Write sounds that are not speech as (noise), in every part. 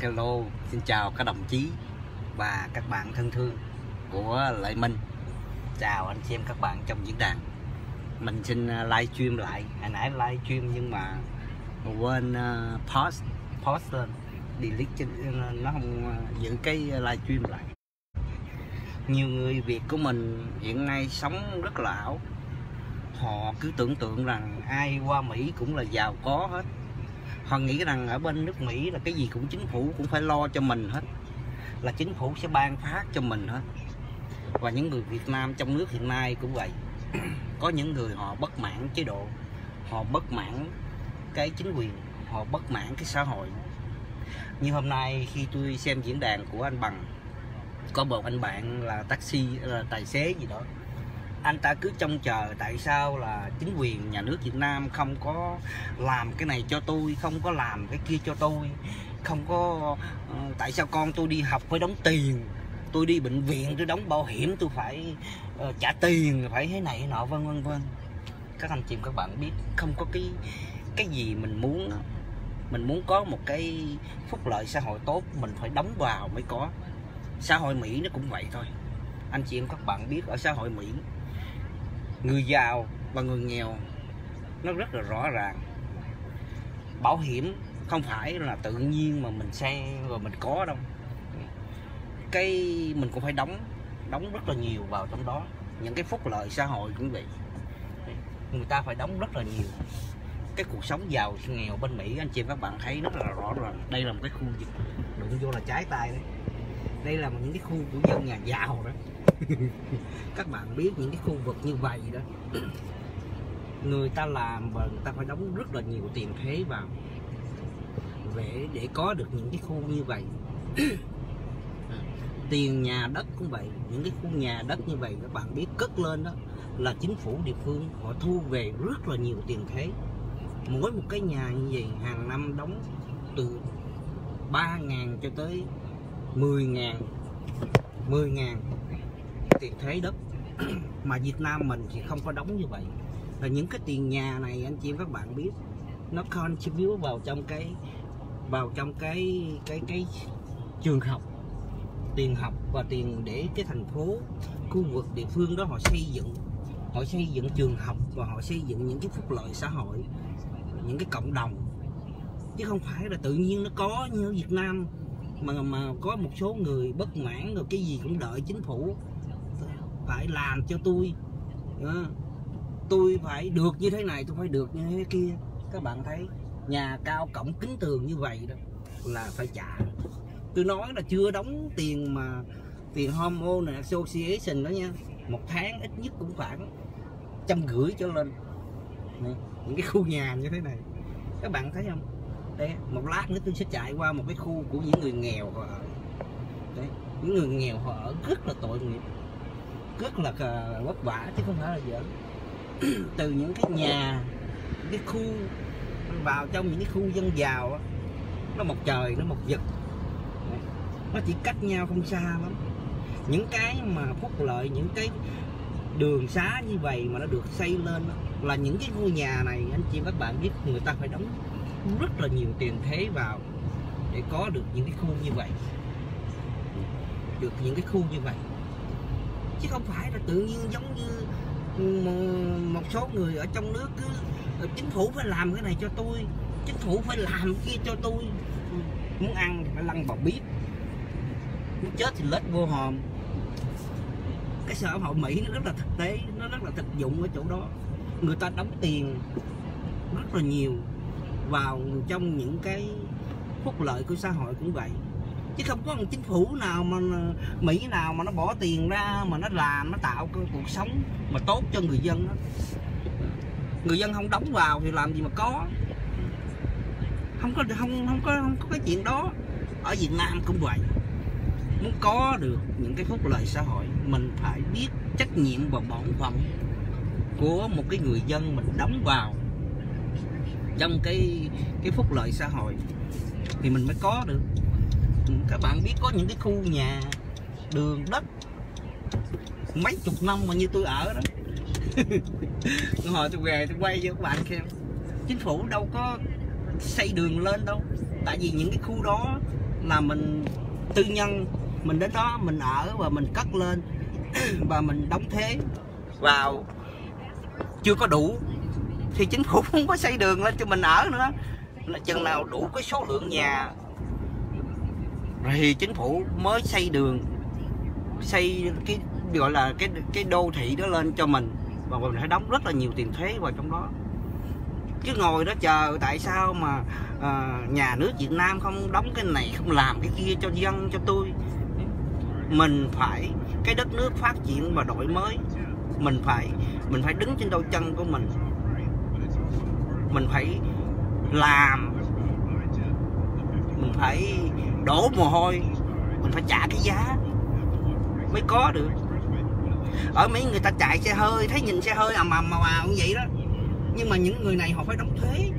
hello xin chào các đồng chí và các bạn thân thương của Lợi Minh. Chào anh xem em các bạn trong diễn đàn. Mình xin à, uh, live stream lại. Hồi nãy live stream nhưng mà quên à, post post lên. Delete trên à, nó không giữ cái live stream lại. Nhiều người Việt của mình hiện nay sống rất là ảo. Họ cứ tưởng tượng rằng ai qua Mỹ cũng là giàu có hết họ nghĩ rằng ở bên nước Mỹ là cái gì cũng chính phủ cũng phải lo cho mình hết. Là chính phủ sẽ ban phát cho mình hết. Và những người Việt Nam trong nước hiện nay cũng vậy. (clears throat) Có những người họ bất mãn chế độ, họ bất mãn cái chính quyền, họ bất mãn cái xã hội. Như hôm nay khi tôi xem diễn đàn của anh bằng, có một anh bạn là taxi, là tài xế gì đó anh ta cứ trông chờ tại sao là chính quyền nhà nước Việt Nam không có làm cái này cho tôi không có làm cái kia cho tôi không có uh, tại sao con tôi đi học phải đóng tiền tôi đi bệnh viện tôi đóng bảo hiểm tôi phải uh, trả tiền phải thế này thế nọ vân vân vân. Các anh chị các bạn biết không có cái cái gì mình muốn mình muốn có một cái phúc lợi xã hội tốt mình phải đóng vào mới có. Xã hội Mỹ nó cũng vậy thôi. Anh chị em các bạn biết ở xã hội Mỹ người giàu và người nghèo. Nó rất là rõ ràng. Bảo hiểm không phải là tự nhiên mà mình sang rồi mình có đâu. Cái mình cũng phải đóng đóng rất là nhiều vào trong đó. Những cái phúc lợi xã hội cũng vậy. Người ta phải đóng rất là nhiều. Cái cuộc sống giàu nghèo bên Mỹ, anh chị các bạn thấy rất là rõ ràng. Đây là một cái khu vực đụng vô là trái tay đấy đây là những cái khu của dân nhà giàu đó. (laughs) Các bạn biết những cái khu vực như vậy đó. Người ta làm và người ta phải đóng rất là nhiều tiền thuế vào để để có được những cái khu như vậy. (coughs) Tiền nhà đất cũng vậy, những cái khu nhà đất như vậy, các bạn biết cất lên đó là chính phủ địa phương họ thu về rất là nhiều tiền thuế. Mỗi một cái nhà như vậy hàng năm đóng từ 3 ngàn cho tới 10 ngàn 10 ngàn tiền thuế đất. (clears throat) Mà Việt Nam mình thì không có đóng như vậy. Và những cái tiền nhà này, anh chị các bạn biết, nó contribute vào trong cái, vào trong cái cái cái trường học, tiền học và tiền để cái thành phố, khu vực địa phương đó họ xây dựng. Họ xây dựng trường học và họ xây dựng những cái phúc lợi xã hội, những cái cộng đồng. Chứ không phải là tự nhiên nó có như ở Việt Nam mà mà có một số người bất mãn rồi cái gì cũng đợi chính phủ phải làm cho tôi. Đó. tôi phải được như thế này tôi phải được như thế kia. Các bạn thấy nhà cao cổng kính tường như vậy đó là phải trả. Tôi nói là chưa đóng tiền mà tiền Homeowner Association đó nha. Một tháng ít nhất cũng khoảng trăm rưỡi trở lên. Này, những cái khu nhà như thế này. Các bạn thấy không? Đấy một lát nữa tôi sẽ chạy qua một cái khu của những người nghèo họ ở. Đấy, những người nghèo họ ở rất là tội nghiệp rất là ờ, vất vả chứ không phải là giỡn. (clears throat) Từ những cái nhà những cái khu vào trong những cái khu dân giàu nó một trời nó một vực. Nó chỉ cách nhau không xa lắm. Những cái mà phúc lợi những cái đường xá như vậy mà nó được xây lên đó, là những cái ngôi nhà này anh chị các bạn biết người ta phải đóng rất là nhiều tiền thế vào để có được những cái khu như vậy. Được những cái khu như vậy. Chứ không phải là tự nhiên giống như ừ, một số người ở trong nước cứ ờ, chính phủ phải làm cái này cho tôi, chính phủ phải làm cái kia cho tôi. Muốn ăn thì phải lăn vào bếp. Muốn chết thì lết vô hòm. Cái xã hội Mỹ nó rất là thực tế, nó rất là thực dụng ở chỗ đó. Người ta đóng tiền rất là nhiều vào trong những cái phúc lợi của xã hội cũng vậy. Chứ không có một chính phủ nào mà Mỹ nào mà nó bỏ tiền ra, mà nó làm, nó tạo cái cuộc sống mà tốt cho người dân đó. Người dân không đóng vào thì làm gì mà có. Không có, không không có không có cái chuyện đó. Ở Việt Nam cũng vậy. Muốn có được những cái phúc lợi xã hội, mình phải biết trách nhiệm và bổn phận của một cái người dân mình đóng vào trong cái cái phúc lợi xã hội thì mình mới có được. Các bạn biết có những cái khu nhà, đường, đất, mấy chục năm mà như tôi ở đó. (laughs) Hồi tôi về tôi quay cho các bạn xem. Chính phủ đâu có xây đường lên đâu. Tại vì những cái khu đó là mình tư nhân, mình đến đó mình ở và mình cất lên. (clears throat) Và mình đóng thế vào. Chưa có đủ thì chính phủ không có xây đường lên cho mình ở nữa. Là chừng nào đủ cái số lượng nhà. Thì chính phủ mới xây đường xây cái gọi là cái cái đô thị đó lên cho mình. Và mình phải đóng rất là nhiều tiền thuế vào trong đó. Chứ ngồi đó chờ tại sao mà à, nhà nước Việt Nam không đóng cái này không làm cái kia cho dân cho tôi? Mình phải cái đất nước phát triển và đổi mới. Mình phải mình phải đứng trên đôi chân của mình mình phải làm. Mình phải đổ mồ hôi. Mình phải trả cái giá mới có được. Ở mấy người ta chạy xe hơi, thấy nhìn xe hơi ầm ầm ầm ào như vậy đó. Nhưng mà những người này họ phải đóng thuế.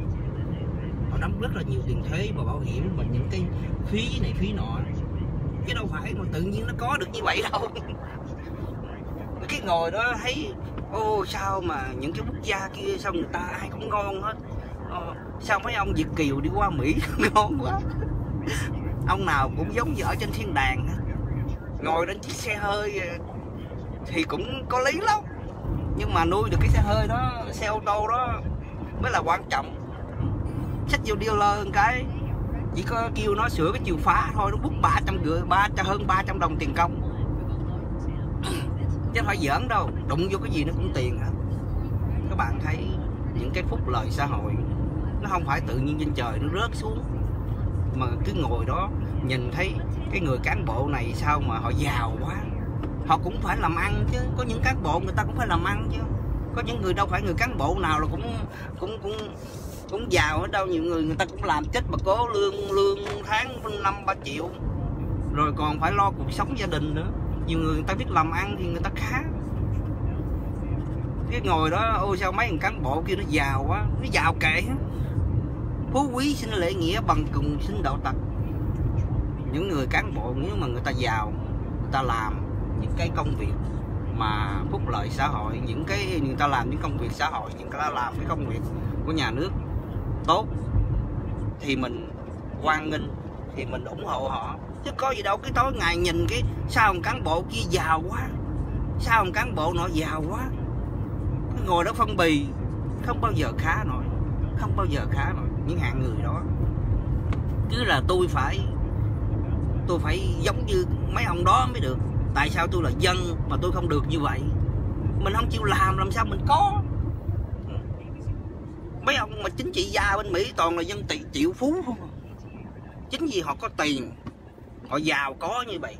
Họ đóng rất là nhiều tiền thuế và bảo hiểm và những cái phí này, phí nọ. Chứ đâu phải mà tự nhiên nó có được như vậy đâu. (laughs) Cái ngồi đó thấy ô sao mà những cái quốc gia kia sao người ta ai cũng ngon hết? Ờ, sao mấy ông Việt kiều đi qua Mỹ (laughs) ngon quá? Ông nào cũng giống như ở trên thiên đàng ngồi trên chiếc xe hơi ờ, thì cũng có lý lắm. Nhưng mà nuôi được cái xe hơi đó xe ô tô đó mới là quan trọng. Sách vô dealer một cái chỉ có kêu nó sửa cái chiều phá thôi nó bút ba trăm rưỡi ba hơn 300 đồng tiền công chứ không phải giỡn đâu. Đụng vô cái gì nó cũng tiền hết. Các bạn thấy những cái phúc lợi xã hội, nó không phải tự nhiên trên trời nó rớt xuống. Mà cứ ngồi đó, nhìn thấy cái người cán bộ này sao mà họ giàu quá. Họ cũng phải làm ăn chứ. Có những cán bộ người ta cũng phải làm ăn chứ. Có những người đâu phải người cán bộ nào là cũng cũng cũng cũng giàu ở đâu. Nhiều người người ta cũng làm chết mà có lương lương tháng năm ba triệu. Rồi còn phải lo cuộc sống gia đình nữa nhiều người người ta biết làm ăn thì người ta khá cái ngồi đó ôi sao mấy thằng cán bộ kia nó giàu quá, nó giàu kệ phú quý xin lễ nghĩa bằng cùng xin đạo tặc những người cán bộ, nếu mà người ta giàu, người ta làm những cái công việc mà phúc lợi xã hội, những cái người ta làm những công việc xã hội, những ta làm cái công việc của nhà nước tốt, thì mình quan nghênh, thì mình ủng hộ họ chứ có gì đâu, cái tối ngày nhìn cái sao một cán bộ kia giàu quá. Sao một cán bộ nọ giàu quá. Cái ngồi đó phân bì, không bao giờ khá nổi. Không bao giờ khá nổi. Những hạng người đó. Cứ là tôi phải tôi phải giống như mấy ông đó mới được. Tại sao tôi là dân mà tôi không được như vậy? Mình không chịu làm làm sao mình có? Mấy ông mà chính trị gia bên mỹ toàn là dân tỷ triệu phú không à. chính vì họ có tiền họ giàu có như vậy.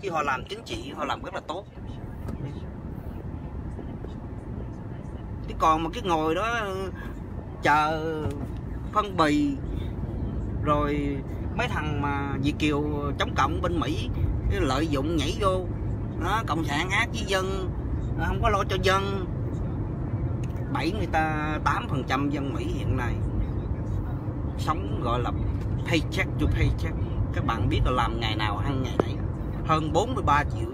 Khi họ làm chính trị, họ làm rất là tốt. Chứ còn mà cái ngồi đó, chờ phân bì, rồi mấy thằng mà Việt kiều chống cộng bên mỹ lợi dụng nhảy vô nó cộng sản ác với dân, không có lo cho dân. Bảy người ta, tám phần trăm dân Mỹ hiện nay sống gọi là paycheck to paycheck các bạn biết là làm ngày nào ăn ngày nấy. Hơn 43 triệu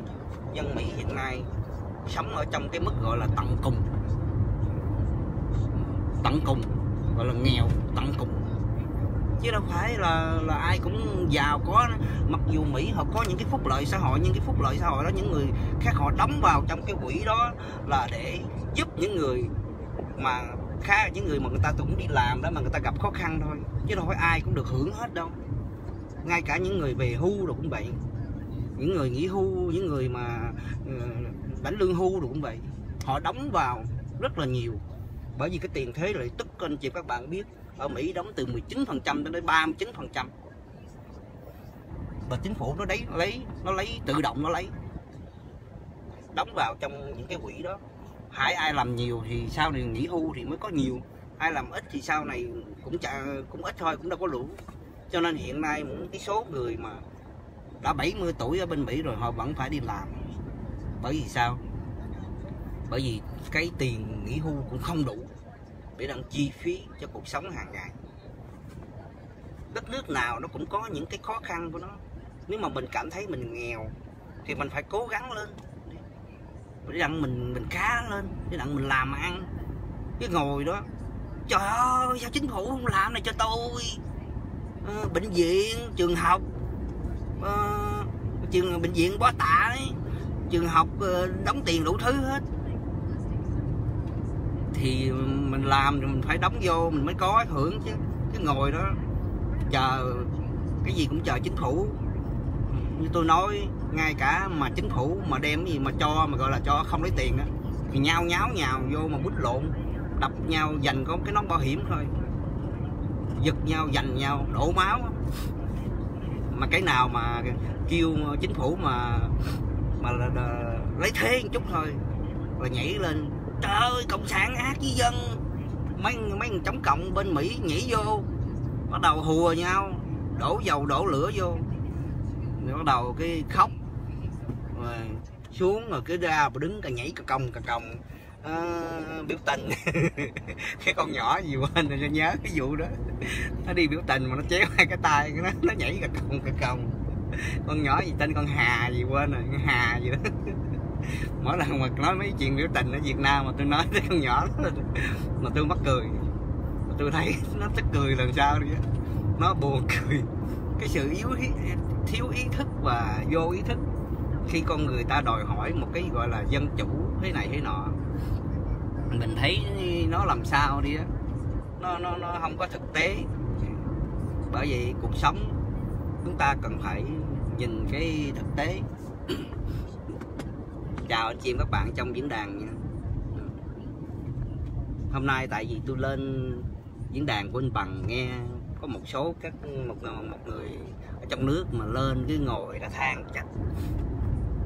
dân Mỹ hiện nay sống ở trong cái mức gọi là tận cùng. Tận cùng, gọi là nghèo, tận cùng. Chứ đâu phải là là ai cũng giàu có. Mặc dù Mỹ họ có những cái phúc lợi xã hội, nhưng cái phúc lợi xã hội đó, những người khác họ đóng vào trong cái quỹ đó là để giúp những người mà khá, những người mà người ta cũng đi làm đó, mà người ta gặp khó khăn thôi. Chứ đâu phải ai cũng được hưởng hết đâu ngay cả những người về hưu rồi cũng vậy. Những người nghỉ hưu những người mà ờ, đánh lương hưu rồi cũng vậy. Họ đóng vào rất là nhiều. Bởi vì cái tiền thuế lợi tức anh chị các bạn biết ở Mỹ đóng từ 19% đến 39% và chính phủ nó đấy lấy nó lấy tự động nó lấy. Đóng vào trong những cái quỹ đó. Hãy ai làm nhiều thì sau này nghỉ hưu thì mới có nhiều. Ai làm ít thì sau này cũng chả, cũng ít thôi cũng đâu có đủ cho nên hiện nay những cái số người mà đã 70 tuổi ở bên Mỹ rồi, họ vẫn phải đi làm. Bởi vì sao? Bởi vì cái tiền nghỉ hưu cũng không đủ để đăng chi phí cho cuộc sống hàng ngày. Đất nước nào nó cũng có những cái khó khăn của nó. Nếu mà mình cảm thấy mình nghèo thì mình phải cố gắng lên. Để đặng mình mình khá lên, để đặng mình làm ăn. Cái ngồi đó, trời ơi, sao chính phủ không làm này cho tôi? Ờ, bệnh viện trường học uh, trường bệnh viện quá tải ấy, trường học uh, đóng tiền đủ thứ hết. Thì mình làm thì mình phải đóng vô mình mới có hưởng chứ cái ngồi đó chờ cái gì cũng chờ chính phủ. Như tôi nói ngay cả mà chính phủ mà đem cái gì mà cho mà gọi là cho không lấy tiền á thì nhau nháo nhào vô mà bút lộn đập nhau giành có cái nón bảo hiểm thôi giật nhau giành nhau đổ máu. Mà cái nào mà kêu chính phủ mà mà là, là lấy thế một chút thôi là nhảy lên trời ơi cộng sản ác với dân. Mấy mấy chống cộng bên mỹ nhảy vô bắt đầu hùa nhau đổ dầu đổ lửa vô. Rồi bắt đầu cái khóc rồi xuống rồi cứ ra và đứng cả nhảy cả còng cả còng. Ờ, biểu tình. (laughs) Cái con nhỏ gì quên rồi nhớ cái vụ đó. Nó đi biểu tình mà nó chéo hai cái tay nó nó nhảy cả còng cả còng. Con nhỏ gì tên con hà gì quên rồi con hà gì đó. (laughs) Mỗi lần mà nói mấy chuyện biểu tình ở Việt Nam mà tôi nói tới con nhỏ đó, mà tôi mắc cười. Mà tôi thấy nó tức cười lần sau đi nó buồn cười. Cái sự yếu thiếu ý thức và vô ý thức khi con người ta đòi hỏi một cái gọi là dân chủ thế này thế nọ mình thấy nó làm sao đi á. Nó nó nó không có thực tế. Bởi vì cuộc sống chúng ta cần phải nhìn cái thực tế. (coughs) Chào anh chị em các bạn trong diễn đàn nha. Hôm nay tại vì tôi lên diễn đàn của anh bằng nghe có một số các, một một người ở trong nước mà lên cứ ngồi đã than chặt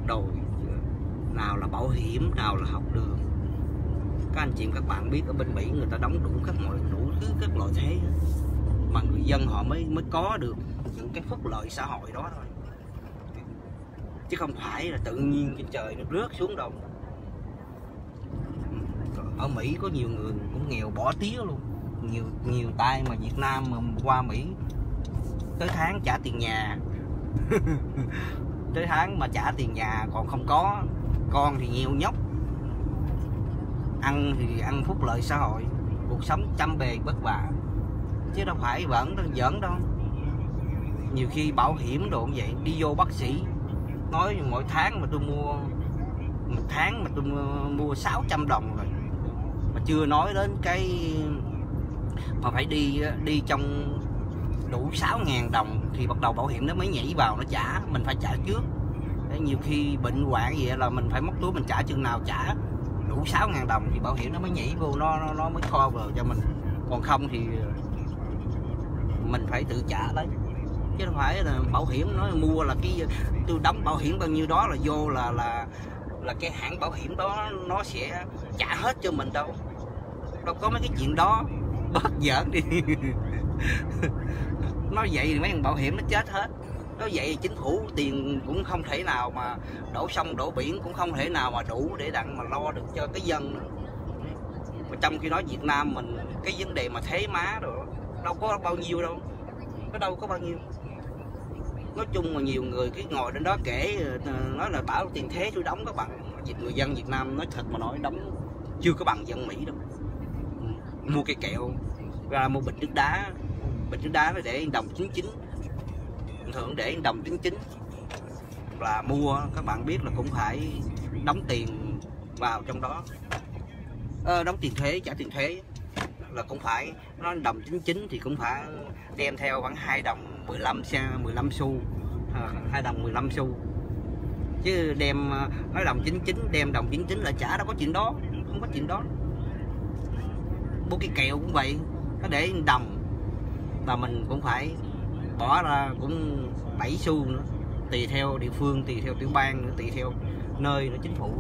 đồi, nào là bảo hiểm, nào là học đường các anh chị các bạn biết, ở bên Mỹ người ta đóng đủ các mọi đủ thứ các loại thế mà người dân họ mới mới có được những cái phúc lợi xã hội đó thôi. Chứ không phải là tự nhiên trên trời nó rớt xuống đâu. Ở Mỹ có nhiều người cũng nghèo bỏ tía luôn. Nhiều nhiều tay mà Việt Nam mà qua Mỹ, tới tháng trả tiền nhà. (laughs) Tới tháng mà trả tiền nhà còn không có, con thì nhiều nhóc ăn thì ăn phúc lợi xã hội, cuộc sống chăm bề bất vả chứ đâu phải vẫn giỡn đâu. Nhiều khi bảo hiểm đồ vậy, đi vô bác sĩ, nói mỗi tháng mà tôi mua, một tháng mà tôi mua 600 đồng rồi. Mà chưa nói đến cái mà phải đi đi trong đủ 6.000 đồng thì bắt đầu bảo hiểm nó mới nhảy vào, nó trả, mình phải trả trước. Nhiều khi bệnh hoạn gì là mình phải móc túi mình trả chừng nào trả đủ 6.000 đồng thì bảo hiểm nó mới nhảy vô nó nó, nó mới vào cho mình. Còn không thì mình phải tự trả đấy. Chứ không phải là bảo hiểm nó mua là cái tôi đóng bảo hiểm bao nhiêu đó là vô là là là cái hãng bảo hiểm đó nó sẽ trả hết cho mình đâu. Đâu có mấy cái chuyện đó. Bớt giỡn đi. (laughs) Nói vậy thì mấy thằng bảo hiểm nó chết hết nói vậy chính phủ tiền cũng không thể nào mà đổ sông, đổ biển cũng không thể nào mà đủ để đặng mà lo được cho cái dân. Nữa mà trong khi đó Việt Nam mình, cái vấn đề mà thế má rồi đâu có bao nhiêu đâu. Có đâu có bao nhiêu. Nói chung mà nhiều người cái ngồi trên đó kể ờ, nói là bảo tiền thế tôi đóng các bạn người dân Việt Nam nói thật mà nói, đóng chưa có bằng dân Mỹ đâu. Ừ, mua cây kẹo, ra mua bình nước đá. Bình nước đá nó để đồng 99 thường để đồng 99 là mua các bạn biết là cũng phải đóng tiền vào trong đó. Ờ, đóng tiền thuế trả tiền thuế là cũng phải nó đồng 99 thì cũng phải đem theo khoảng 2 đồng 15 xe 15 xu ờ, à, 2 đồng 15 xu. Chứ đem ờ, nói đồng 99 đem đồng 99 là trả đâu có chuyện đó không có chuyện đó. Bố cái kẹo cũng vậy nó để đồng và mình cũng phải bỏ ra cũng 7 xu nữa. Tùy theo địa phương, tùy theo tiểu bang nữa, tùy theo nơi nữa, chính phủ.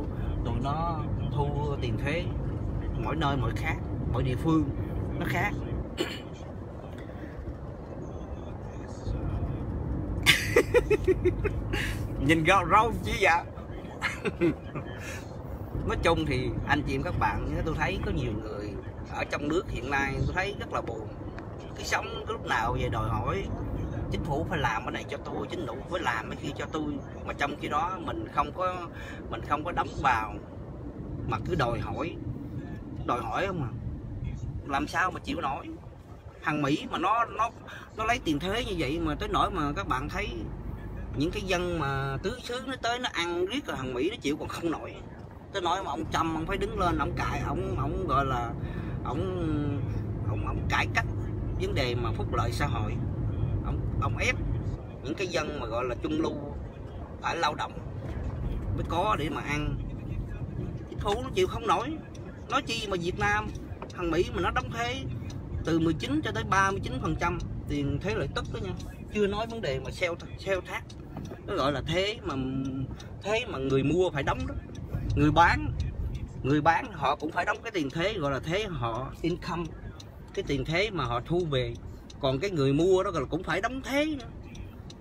Tụi nó thu tiền thuế mỗi nơi mỗi khác, mỗi địa phương nó khác. (laughs) Nhìn rau rau chứ dạ nói chung thì anh chị em các bạn tôi thấy có nhiều người ở trong nước hiện nay, tôi thấy rất là buồn. Cái sống lúc nào về đòi hỏi chính phủ phải làm cái này cho tôi, chính phủ phải làm cái kia cho tôi. Mà trong khi đó mình không có, mình không có đóng vào. Mà cứ đòi hỏi đòi hỏi không mà làm sao mà chịu nổi? Hàng Mỹ mà nó nó nó lấy tiền thuế như vậy mà tới nỗi mà các bạn thấy những cái dân mà tứ xứ nó tới nó ăn riết rồi hàng mỹ nó chịu còn không nổi. Tới nỗi mà ông trump ông phải đứng lên ông cãi, ông ông gọi là, ông ông ông cải cách vấn đề mà phúc lợi xã hội ông ép những cái dân mà gọi là trung lưu phải lao động mới có để mà ăn. Cái phủ nó chịu không nổi. Nói chi mà Việt Nam, thằng Mỹ mà nó đóng thuế từ 19 cho tới 39 phần trăm tiền thuế lợi tức đó nha. Chưa nói vấn đề mà sale sale thác. Nó gọi là thế mà thế mà người mua phải đóng đó. Người bán người bán họ cũng phải đóng cái tiền thuế, gọi là thế họ income. Cái tiền thuế mà họ thu về còn cái người mua đó là cũng phải đóng thuế nữa.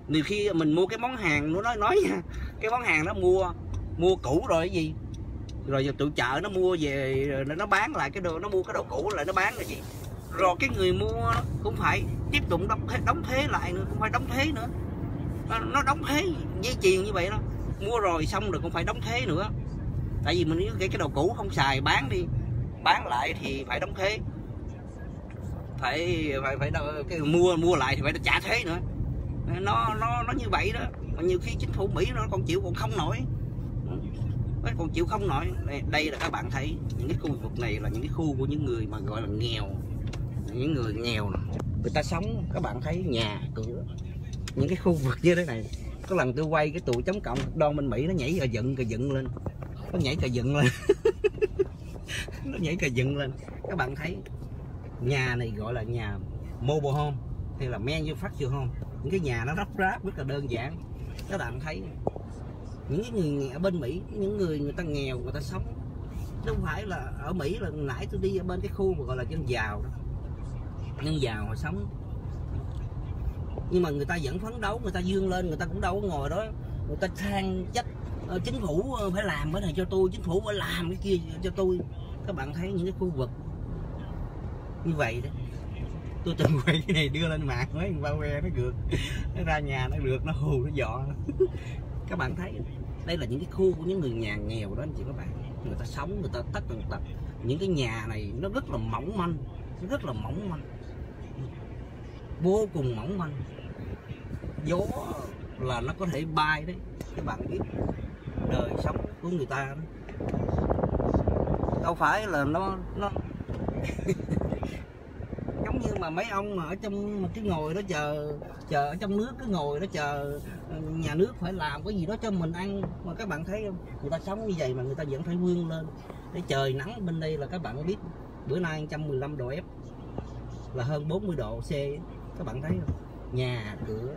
Nhiều khi mình mua cái món hàng nó nói nói nha cái món hàng nó mua mua cũ rồi cái gì? Rồi giờ tụi chợ nó mua về rồi nó bán lại cái đồ nó mua cái đồ cũ lại nó bán là gì? Rồi cái người mua cũng phải tiếp tục đóng thuế, đóng thuế lại nữa cũng phải đóng thuế nữa. Nó đóng thuế dây chuyền như vậy đó. Mua rồi xong rồi cũng phải đóng thuế nữa. Tại vì mình cái cái đồ cũ không xài bán đi bán lại thì phải đóng thuế phải phải phải cái mua mua lại thì phải trả thuế nữa. Nó nó nó như vậy đó. Mà nhiều khi chính phủ mỹ nó còn chịu còn không nổi. Nó còn chịu không nổi. Đây, đây là các bạn thấy những cái khu vực này là những cái khu của những người mà gọi là nghèo. Những người nghèo người ta sống các bạn thấy nhà cửa. Những cái khu vực như thế này. Có lần tôi quay cái tụ chống cộng đoan bên mỹ nó nhảy cà dựng cà dựng lên. Nó nhảy cà dựng lên. (laughs) Nó nhảy cà dựng lên. Các bạn thấy nhà này gọi là nhà mobile home, hay là manufacture home. Những cái nhà nó rắp ráp rất là đơn giản. Các bạn thấy những cái người ở bên Mỹ, những người người ta nghèo, người ta sống. Không phải là ở Mỹ là nãy tôi đi ở bên cái khu mà gọi là dân giàu đó. Dân giàu họ sống. Nhưng mà người ta vẫn phấn đấu, người ta dương lên, người ta cũng đâu có ngồi đó. Người ta than trách ờ, chính phủ ờ, phải làm cái này cho tôi, chính phủ phải làm cái kia cho tôi. Các bạn thấy những cái khu vực như vậy đó. Tôi từng quay cái này đưa lên mạng, mấy bao que nó gượt nó ra nhà, nó được nó hù, nó dọ các bạn thấy, đây là những cái khu của những người nhà nghèo đó, anh chị các bạn. Người ta sống, người ta tất tần tật. Những cái nhà này nó rất là mỏng manh, nó rất là mỏng manh. Vô cùng mỏng manh. Gió là nó có thể bay đấy. Các bạn biết, đời sống của người ta đó. đâu phải là nó nó (laughs) như mà mấy ông mà ở trong mà cái ngồi đó chờ chờ ở trong nước cứ ngồi đó chờ ờ, nhà nước phải làm cái gì đó cho mình ăn. Mà các bạn thấy không? Người ta sống như vậy mà người ta vẫn phải vươn lên. Để trời nắng bên đây là các bạn biết, bữa nay 115 độ F, là hơn 40 độ C. Các bạn thấy không? Nhà, cửa,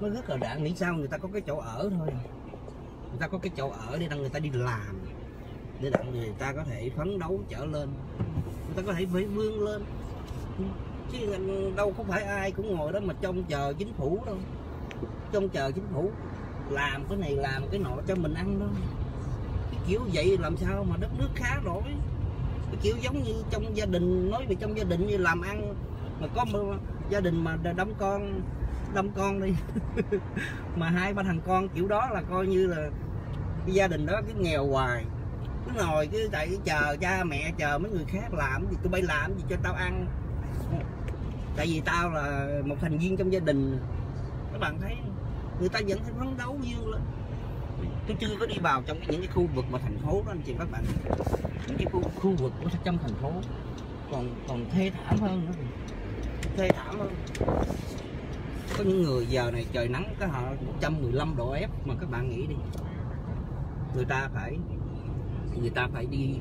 nó rất là đạn nghĩ sao người ta có cái chỗ ở thôi à? người ta có cái chỗ ở để người ta đi làm, để đặng người ta có thể phấn đấu trở lên. Người ta có thể phải vươn lên chứ đâu có phải ai cũng ngồi đó mà trông chờ chính phủ đâu. Trông chờ chính phủ. Làm cái này, làm cái nọ cho mình ăn đâu cái kiểu vậy làm sao mà đất nước khá nổi cái kiểu giống như trong gia đình, nói về trong gia đình như làm ăn mà có một gia đình mà đâm con đâm con đi. (laughs) Mà hai ba thằng con kiểu đó là coi như là cái gia đình đó cứ nghèo hoài. Cứ ngồi cứ tại chờ cha mẹ, chờ mấy người khác làm gì, tụi bay làm gì cho tao ăn tại vì tao là một thành viên trong gia đình. Các bạn thấy người ta vẫn phải phấn đấu dương lên tôi chưa có đi vào trong những cái khu vực mà thành phố đó anh chị các bạn. Những cái khu, khu vực của trong thành phố. Còn còn thê thảm hơn nữa. Thê thảm hơn. Có những người giờ này trời nắng có họ 115 độ F mà các bạn nghĩ đi. Người ta phải người ta phải đi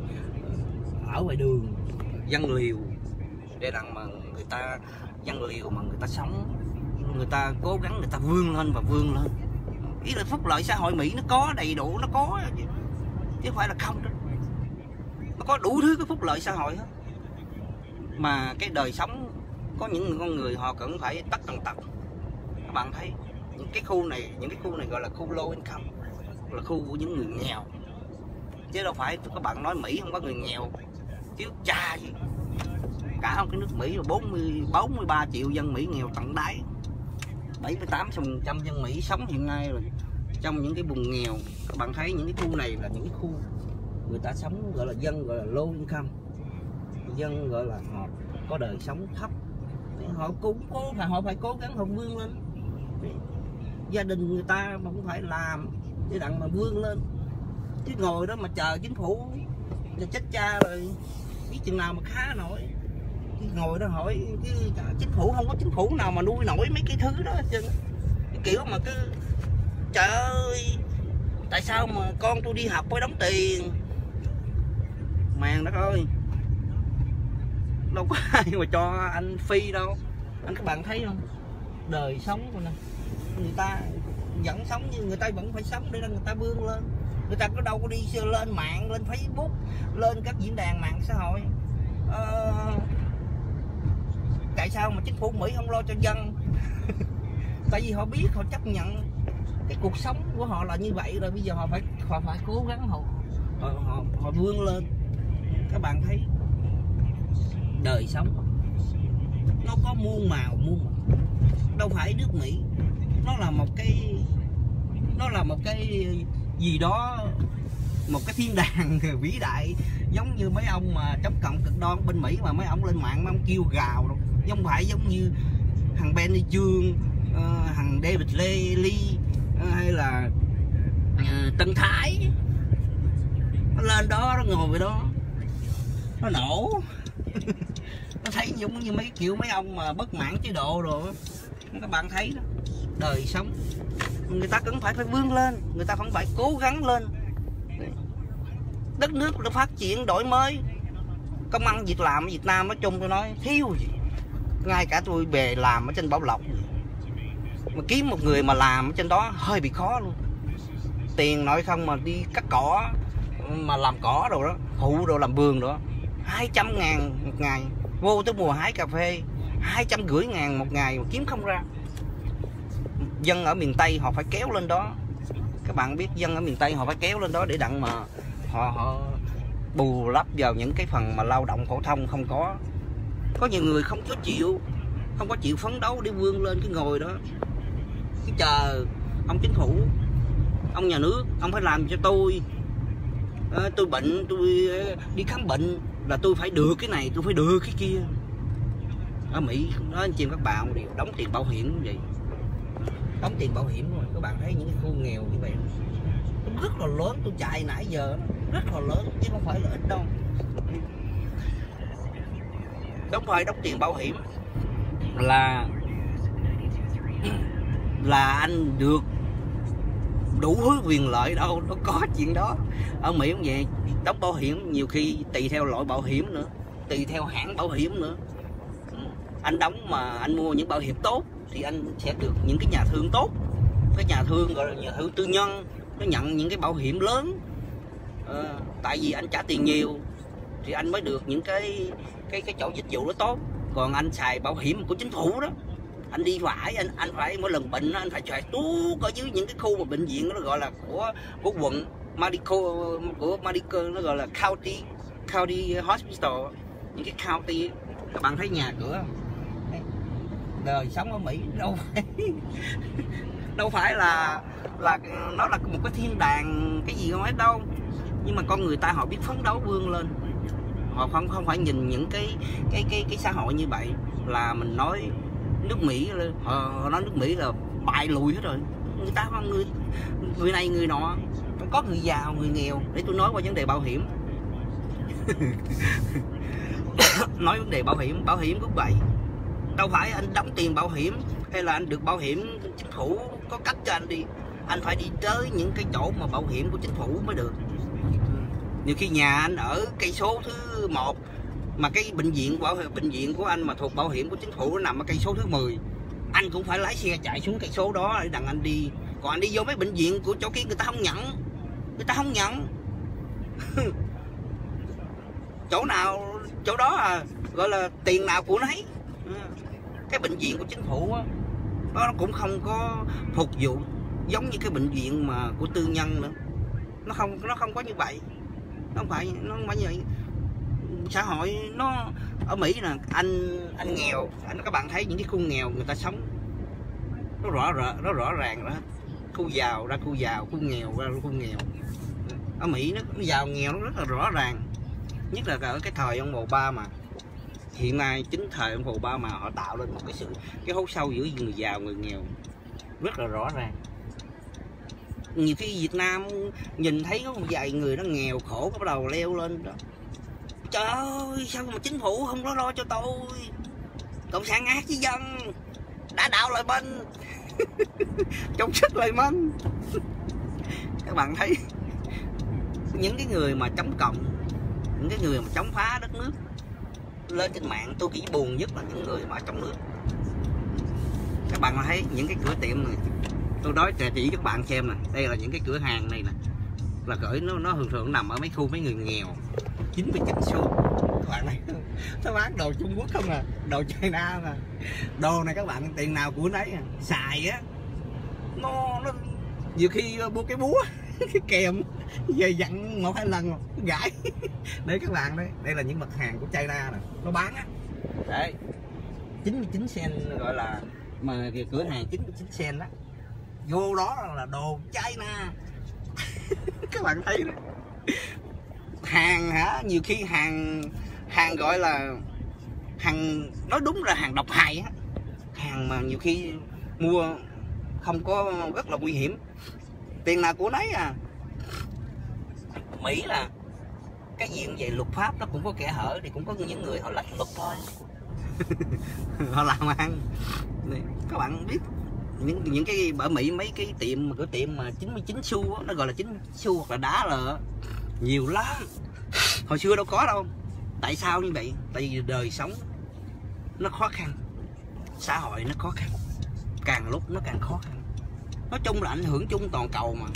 ở ngoài đường dân liều để rằng mà người ta dân liệu mà người ta sống. Người ta cố gắng người ta vươn lên và vươn lên. Ý là phúc lợi xã hội mỹ nó có đầy đủ, nó có chứ. Không phải là không đó. Nó có đủ thứ cái phúc lợi xã hội hết. Mà cái đời sống có những con người họ cần phải tất tần tật. Các bạn thấy, những cái khu này, những cái khu này gọi là khu low income, là khu của những người nghèo. Chứ đâu phải các bạn nói mỹ không có người nghèo. Thiếu cha gì cả cái nước Mỹ là 40 43 triệu dân Mỹ nghèo tận đáy. 78 trăm dân Mỹ sống hiện nay rồi trong những cái vùng nghèo. Các bạn thấy những cái khu này là những cái khu người ta sống, gọi là dân, gọi là low income. Dân, gọi là họ có đời sống thấp. Họ cũng cố phải, họ phải cố gắng, họ vươn lên. Gia đình người ta mà cũng phải làm để đặng mà vươn lên. Chứ ngồi đó mà chờ chính phủ, là chết cha rồi, biết chừng nào mà khá nổi ngồi đó hỏi cái chính phủ không có chính phủ nào mà nuôi nổi mấy cái thứ đó chứ cái kiểu mà cứ trời ơi tại sao mà con tôi đi học phải đóng tiền? Màng đất ơi. Đâu có (laughs) ai mà cho anh phi đâu. Anh các bạn thấy không? Đời sống của này người ta vẫn sống như người ta vẫn phải sống để cho người ta vươn lên. Người ta có đâu có đi lên mạng lên facebook lên các diễn đàn mạng xã hội. Uh, tại sao mà chính phủ mỹ không lo cho dân? (laughs) Tại vì họ biết họ chấp nhận cái cuộc sống của họ là như vậy rồi bây giờ họ phải họ phải cố gắng họ họ, họ, họ vươn lên. Các bạn thấy đời sống nó có muôn màu muôn màu. Đâu phải nước mỹ. Nó là một cái nó là một cái gì đó một cái thiên đàng (laughs) vĩ đại. Giống như mấy ông mà chống cộng cực đoan bên mỹ mà mấy ông lên mạng mấy ông kêu gào đâu không phải giống như thằng Benny Dương uh, thằng David Lê Lee uh, ờ, hay là uh, Tân Thái. Nó lên đó nó ngồi đó. Nó nổ. (laughs) Nó thấy giống như mấy kiểu mấy ông mà bất mãn chế độ rồi các bạn thấy đó. Đời sống. Người ta cũng phải phải vươn lên. Người ta vẫn phải cố gắng lên. Đất nước nó phát triển đổi mới. Công ăn việc làm ở Việt Nam nói chung tôi nói thiếu gì? Ngay cả tôi về làm ở trên Bảo Lộc. Mà kiếm một người mà làm ở trên đó hơi bị khó luôn. Tiền nói không mà đi cắt cỏ, mà làm cỏ đồ đó phụ đồ làm vườn đó. 200 ngàn một ngày, vô tới mùa hái cà phê, hai trăm rưỡi ngàn một ngày mà kiếm không ra. Dân ở miền Tây họ phải kéo lên đó. Các bạn biết dân ở miền Tây họ phải kéo lên đó để đặng mà họ họ bù lấp vào những cái phần mà lao động phổ thông không có có nhiều người không có chịu không có chịu phấn đấu để vươn lên cái ngồi đó. Cái chờ ông chính phủ ông nhà nước ông phải làm cho tôi à, tôi bệnh tôi ờ, đi khám bệnh là tôi phải được cái này tôi phải được cái kia. Ở Mỹ nói anh chị các bạn đều đóng tiền bảo hiểm như vậy. Đóng tiền bảo hiểm rồi các bạn thấy những cái khu nghèo như vậy. Nó rất là lớn tôi chạy nãy giờ rất là lớn chứ không phải là ít đâu đóng phải đóng tiền bảo hiểm. Là là anh được đủ thứ quyền lợi đâu nó có chuyện đó. Ở Mỹ cũng vậy đóng bảo hiểm nhiều khi tùy theo loại bảo hiểm nữa tùy theo hãng bảo hiểm nữa. Anh đóng mà anh mua những bảo hiểm tốt thì anh sẽ được những cái nhà thương tốt. Cái nhà thương gọi là nhà thương tư nhân nó nhận những cái bảo hiểm lớn. À, tại vì anh trả tiền nhiều thì anh mới được những cái cái cái chỗ dịch vụ nó tốt. Còn anh xài bảo hiểm của chính phủ đó, anh đi phải, anh anh phải mỗi lần bệnh anh phải chạy tuốt ở dưới những cái khu mà bệnh viện nó gọi là của của quận medical của medical nó gọi là county county hospital. Những cái county các bạn thấy nhà cửa đời sống ở Mỹ đâu phải (laughs) đâu phải là là nó là một cái thiên đàng cái gì không hết đâu. Nhưng mà con người ta họ biết phấn đấu vươn lên họ không không phải nhìn những cái cái cái cái xã hội như vậy là mình nói nước Mỹ họ, họ nói nước Mỹ là bại lùi hết rồi. Người ta người người này người nọ có người giàu người nghèo để tôi nói qua vấn đề bảo hiểm. (laughs) Nói vấn đề bảo hiểm bảo hiểm cũng vậy. Đâu phải anh đóng tiền bảo hiểm hay là anh được bảo hiểm chính phủ có cách cho anh đi. Anh phải đi tới những cái chỗ mà bảo hiểm của chính phủ mới được nhiều khi nhà anh ở cây số thứ một, mà cái bệnh viện bảo bệnh viện của anh mà thuộc bảo hiểm của chính phủ nó nằm ở cây số thứ 10 anh cũng phải lái xe chạy xuống cây số đó để đằng anh đi. Còn anh đi vô mấy bệnh viện của chỗ kia người ta không nhận. Người ta không nhận. (laughs) Chỗ nào, chỗ đó à gọi là tiền nào của nấy. Cái bệnh viện của chính phủ á, nó cũng không có phục vụ giống như cái bệnh viện mà của tư nhân nữa. Nó không nó không có như vậy nó không phải nó không phải như vậy. Xã hội nó ở Mỹ là anh anh nghèo. Anh các bạn thấy những cái khu nghèo người ta sống. Nó rõ rõ nó rõ ràng đó. Khu giàu ra khu giàu khu nghèo ra khu nghèo. Ở Mỹ nó, nó giàu nghèo nó rất là rõ ràng. Nhất là ở cái thời ông ba mà hiện nay chính thời ông ba mà họ tạo lên một cái sự cái hố sâu giữa người giàu người nghèo. Rất là rõ ràng nhiều khi Việt Nam nhìn thấy có một vài người nó nghèo khổ bắt đầu leo lên đó. Trời ơi, sao mà chính phủ không có lo cho tôi? Cộng sản ác với dân, đã đạo lại bên. (laughs) Chống sức lại bên. (laughs) Các bạn thấy, những cái người mà chống cộng, những cái người mà chống phá đất nước, lên trên mạng tôi chỉ buồn nhất là những người mà chống nước. Các bạn thấy những cái cửa tiệm này tôi nói chỉ các bạn xem nè đây là những cái cửa hàng này nè. Là gửi nó nó thường thường nằm ở mấy khu mấy người nghèo 99 xu. Các bạn này (laughs) nó bán đồ Trung Quốc không à đồ China mà. Đồ này các bạn tiền nào của nấy à. xài á nó, nó nhiều khi ờ, mua cái búa (laughs) cái kèm về dặn một hai lần gãi. (laughs) Để các bạn đấy đây là những mặt hàng của China nè nó bán á. Đấy 99 sen gọi là mà cửa hàng 99 sen đó vô đó là đồ China. (laughs) Các bạn thấy đó hàng hả? Nhiều khi hàng hàng gọi là hàng, nói đúng là hàng độc hại á. Hàng mà nhiều khi mua không có rất là nguy hiểm. Tiền nào của nấy à. Mỹ là cái diện về luật pháp nó cũng có kẻ hở thì cũng có những người họ lách luật thôi. (laughs) Họ làm ăn. Các bạn biết những những cái ở Mỹ, mấy cái tiệm mà cửa tiệm mà 99 xu nó gọi là 9 xu hoặc là đá là nhiều lắm. Hồi xưa đâu có đâu. Tại sao như vậy? Tại vì đời sống nó khó khăn. Xã hội nó khó khăn. Càng lúc nó càng khó khăn. Nói chung là ảnh hưởng chung toàn cầu mà.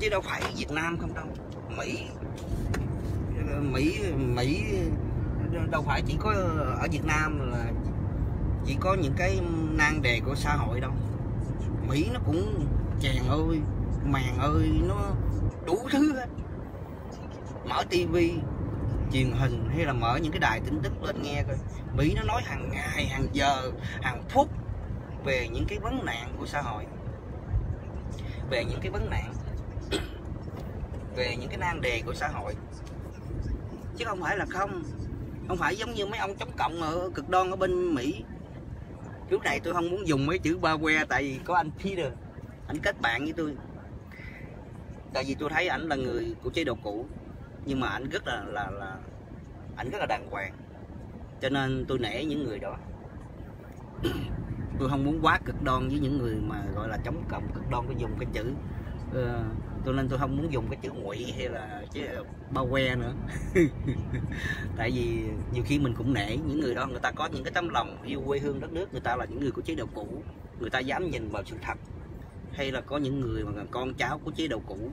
Chứ đâu phải Việt Nam không đâu. Mỹ. Mỹ Mỹ, đâu phải chỉ có ở Việt Nam là chỉ có những cái nan đề của xã hội đâu. Mỹ nó cũng chàng ơi màn ơi, nó đủ thứ hết. Mở tivi, truyền hình hay là mở những cái đài tin tức lên nghe coi. Mỹ nó nói hàng ngày, hàng giờ, hàng phút về những cái vấn nạn của xã hội. Về những cái vấn nạn, (coughs) về những cái nan đề của xã hội. Chứ không phải là không. Không phải giống như mấy ông chống cộng ở cực đoan ở bên Mỹ lúc này tôi không muốn dùng mấy chữ ba que tại vì có anh Peter. Anh kết bạn với tôi. Tại vì tôi thấy ảnh là người của chế độ cũ. Nhưng mà ảnh rất là là là ảnh rất là đàng hoàng. Cho nên tôi nể những người đó. Tôi không muốn quá cực đoan với những người mà gọi là chống cộng cực đoan tôi dùng cái chữ uh, tôi nên tôi không muốn dùng cái chữ ngụy hay là chứ bao que nữa. (laughs) Tại vì nhiều khi mình cũng nể những người đó, người ta có những cái tấm lòng yêu quê hương đất nước, người ta là những người của chế độ cũ, người ta dám nhìn vào sự thật. Hay là có những người mà con cháu của chế độ cũ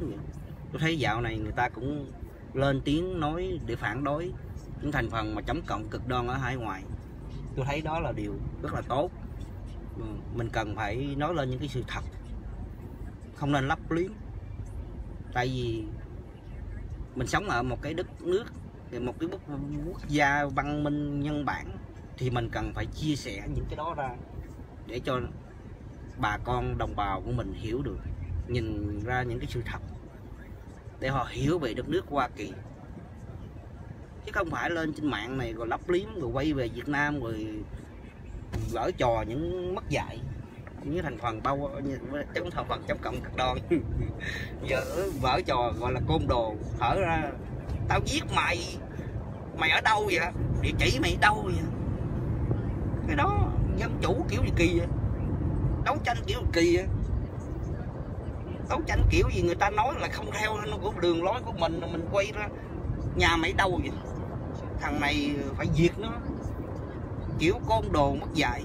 tôi thấy dạo này người ta cũng lên tiếng nói để phản đối những thành phần mà chống cộng cực đoan ở hải ngoại. Tôi thấy đó là điều rất là tốt. Ừ, mình cần phải nói lên những cái sự thật. Không nên lấp liếm tại vì mình sống ở một cái đất nước, một cái quốc gia văn minh, nhân bản, thì mình cần phải chia sẻ những cái đó ra để cho bà con, đồng bào của mình hiểu được, nhìn ra những cái sự thật để họ hiểu về đất nước Hoa Kỳ. Chứ không phải lên trên mạng này rồi lấp liếm rồi quay về Việt Nam rồi gỡ trò những mất dạy như thành phần bao chống thành phần chống cộng cực đoan (laughs) giờ vỡ trò gọi là côn đồ, thở ra, tao giết mày mày ở đâu vậy? Địa chỉ mày ở đâu vậy? Cái đó, dân chủ kiểu gì kỳ vậy? Đấu tranh kiểu gì kỳ vậy? Đấu tranh kiểu gì người ta nói là không theo, nó của đường lối của mình mình quay ra nhà mày đâu vậy? Thằng này phải diệt nó. Kiểu côn đồ mất dạy,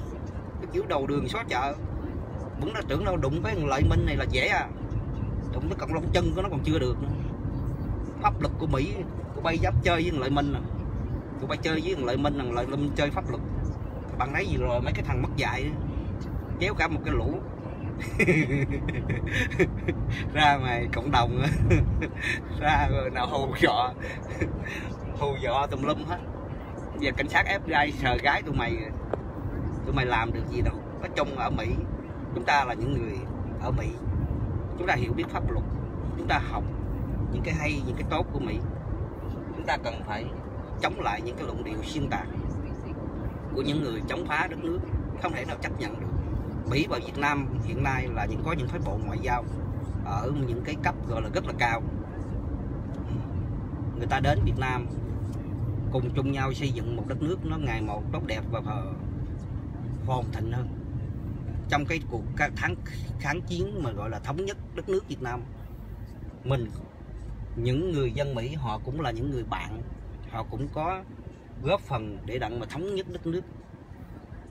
cái kiểu đầu đường xó chợ vẫn là tưởng đâu đụng với lợi minh này là dễ à. Đụng với cộng lông chân của nó còn chưa được pháp luật của mỹ của bay dám chơi với lợi minh à. Của bay chơi với lợi minh là lợi minh chơi pháp luật. Bạn lấy gì rồi, mấy cái thằng mất dạy kéo cả một cái lũ. (laughs) Ra mày cộng đồng (laughs) ra rồi nào hù dọa. Hù dọa tùm lum hết. Giờ cảnh sát FBI sờ gái tụi mày. Tụi mày làm được gì đâu. Nói chung ở Mỹ chúng ta là những người ở Mỹ. Chúng ta hiểu biết pháp luật. Chúng ta học những cái hay, những cái tốt của Mỹ. Chúng ta cần phải chống lại những cái luận điệu xuyên tạc của những người chống phá đất nước. Không thể nào chấp nhận được. Mỹ và Việt Nam hiện nay là những, có những phái bộ ngoại giao ở những cái cấp gọi là rất là cao. Người ta đến Việt Nam cùng chung nhau xây dựng một đất nước nó ngày một tốt đẹp và hoàn thịnh hơn trong cái cuộc kháng kháng chiến mà gọi là thống nhất đất nước Việt Nam. Mình, những người dân Mỹ, họ cũng là những người bạn. Họ cũng có góp phần để đặng mà thống nhất đất nước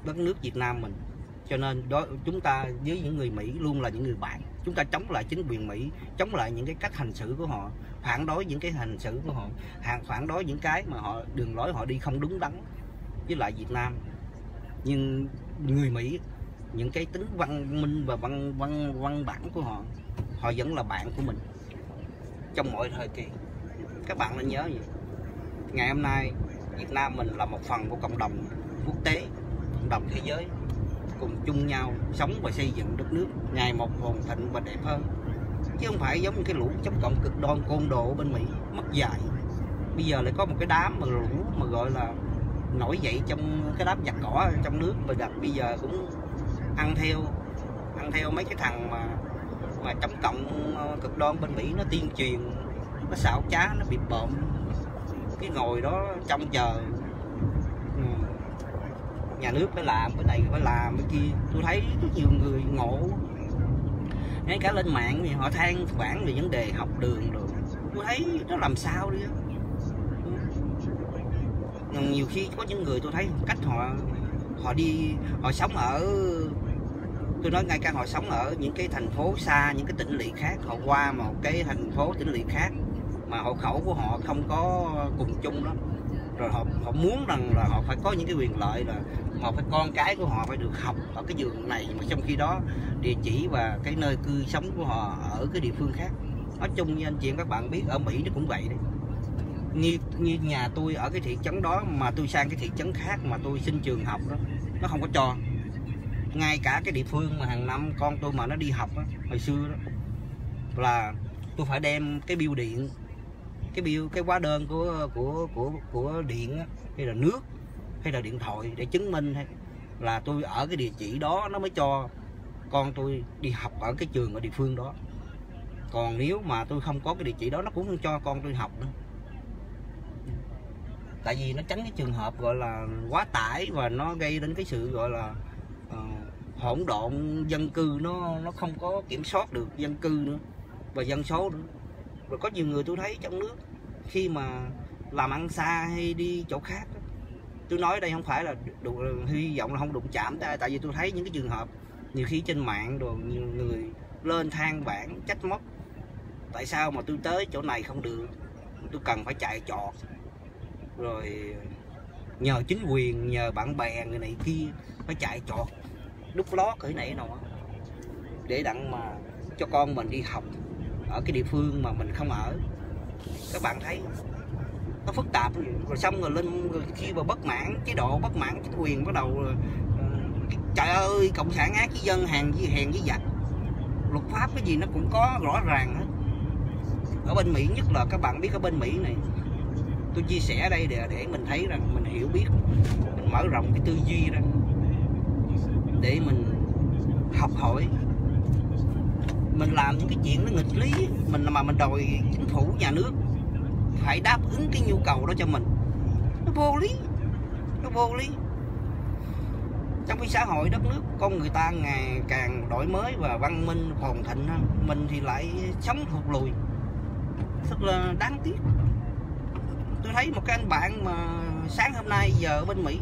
đất nước Việt Nam mình. Cho nên đó, chúng ta với những người Mỹ luôn là những người bạn. Chúng ta chống lại chính quyền Mỹ, chống lại những cái cách hành xử của họ, phản đối những cái hành xử của họ hàng phản đối những cái mà họ, đường lối họ đi không đúng đắn với lại Việt Nam. Nhưng người Mỹ những cái tính văn minh và văn văn văn bản của họ. Họ vẫn là bạn của mình trong mọi thời kỳ. Các bạn nên nhớ gì ngày hôm nay, Việt Nam mình là một phần của cộng đồng quốc tế, cộng đồng thế giới, cùng chung nhau sống và xây dựng đất nước. Ngày một hoàn thịnh và đẹp hơn. Chứ không phải giống như cái lũ chống cộng cực đoan côn đồ bên Mỹ, mất dạy. Bây giờ lại có một cái đám mà lũ mà gọi là nổi dậy trong cái đám giặt cỏ trong nước. Và đặt bây giờ cũng ăn theo ăn theo mấy cái thằng mà mà chống cộng ờ, cực đoan bên Mỹ, nó tuyên truyền, nó xạo trá, nó bị bợm. Cái ngồi đó trong chờ. Ừ. nhà nước phải làm cái này phải làm cái kia. Tôi thấy rất nhiều người ngộ. Ngay cả lên mạng thì họ than vãn về vấn đề học đường rồi. Tôi thấy nó làm sao đi nhiều khi có những người tôi thấy cách họ họ đi, họ sống ở tôi nói ngay cả họ sống ở những cái thành phố xa, những cái tỉnh lỵ khác, họ qua một cái thành phố tỉnh lỵ khác mà hộ khẩu của họ không có cùng chung đó rồi họ họ muốn rằng là họ phải có những cái quyền lợi là họ phải, con cái của họ phải được học ở cái giường này mà trong khi đó địa chỉ và cái nơi cư sống của họ ở cái địa phương khác. Nói chung như anh chị các bạn biết, ở Mỹ nó cũng vậy đấy. Như như nhà tôi ở cái thị trấn đó mà tôi sang cái thị trấn khác mà tôi xin trường học đó, nó không có cho ngay cả cái địa phương mà hàng năm con tôi mà nó đi học đó, hồi xưa đó là tôi phải đem cái biêu điện cái bill cái hóa đơn của của của của điện đó, hay là nước hay là điện thoại để chứng minh hay là tôi ở cái địa chỉ đó nó mới cho con tôi đi học ở cái trường ở địa phương đó. Còn nếu mà tôi không có cái địa chỉ đó nó cũng không cho con tôi học nữa. Tại vì nó tránh cái trường hợp gọi là quá tải và nó gây đến cái sự gọi là uh, hỗn độn dân cư nó nó không có kiểm soát được dân cư nữa và dân số nữa. Rồi có nhiều người tôi thấy trong nước khi mà làm ăn xa hay đi chỗ khác tôi nói đây không phải là đụng, hy vọng là không đụng chạm tại tại vì tôi thấy những cái trường hợp nhiều khi trên mạng rồi nhiều người lên than vãn trách móc tại sao mà tôi tới chỗ này không được tôi cần phải chạy trọt. Rồi nhờ chính quyền nhờ bạn bè người này kia phải chạy trọt đúc lót cái này nọ. Để đặng mà cho con mình đi học ở cái địa phương mà mình không ở. Các bạn thấy, nó phức tạp. Rồi xong rồi lên rồi khi mà bất mãn, chế độ bất mãn, chính quyền bắt đầu ờ, trời ơi, cộng sản ác với dân hàng với, hèn với giặc. Luật pháp cái gì nó cũng có rõ ràng hết. Ở bên mỹ nhất là các bạn biết ở bên mỹ này, tôi chia sẻ đây để để mình thấy rằng mình hiểu biết, mình mở rộng cái tư duy ra để mình học hỏi. Mình làm những cái chuyện nó nghịch lý, mình mà mình đòi chính phủ, nhà nước phải đáp ứng cái nhu cầu đó cho mình. Nó vô lý, nó vô lý. Trong cái xã hội đất nước, con người ta ngày càng đổi mới và văn minh hoàn thịnh hơn mình thì lại sống thụt lùi. Thật là đáng tiếc. Tôi thấy một cái anh bạn mà sáng hôm nay giờ ở bên Mỹ,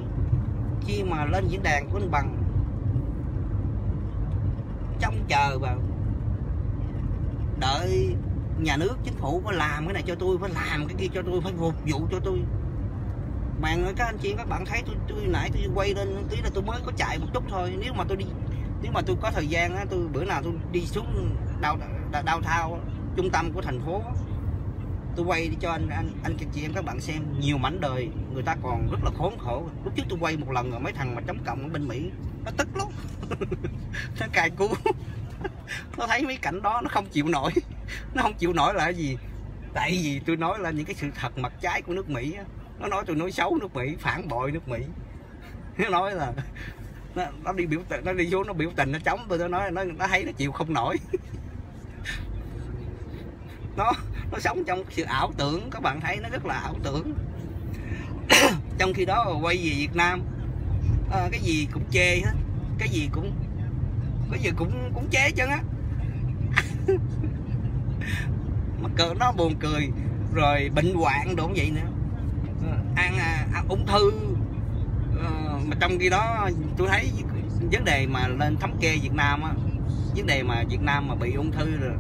khi mà lên diễn đàn của anh bằng trông chờ vào. Đợi nhà nước chính phủ phải làm cái này cho tôi phải làm cái kia cho tôi phải phục vụ cho tôi. Mà các anh chị các bạn thấy tôi, tôi nãy tôi quay lên tí là tôi mới có chạy một chút thôi. Nếu mà tôi đi nếu mà tôi có thời gian á tôi bữa nào tôi đi xuống đau đau thao trung tâm của thành phố tôi quay đi cho anh anh anh chị em các bạn xem. Nhiều mảnh đời người ta còn rất là khốn khổ. Lúc trước tôi quay một lần rồi mấy thằng mà chống cộng ở bên mỹ nó tức lắm. (laughs) Nó cài cú. (laughs) Nó thấy mấy cảnh đó nó không chịu nổi. (laughs) Nó không chịu nổi là cái gì? Tại vì tôi nói là những cái sự thật mặt trái của nước mỹ nó nói tôi nói xấu nước mỹ phản bội nước mỹ. Nó nói là nó, nó đi biểu tình nó đi xuống nó biểu tình nó chống tôi nói nó nó thấy nó chịu không nổi. Nó nó sống trong sự ảo tưởng các bạn thấy nó rất là ảo tưởng. (coughs) Trong khi đó quay về Việt Nam à, cái gì cũng chê hết. Cái gì cũng cái gì cũng cũng chế chân á. (laughs) Mà cờ nó buồn cười rồi bệnh hoạn đồ vậy nữa. Ăn, à, ăn ung thư. À, mà trong khi đó tôi thấy vấn đề mà lên thống kê Việt Nam á vấn đề mà Việt Nam mà bị ung thư rồi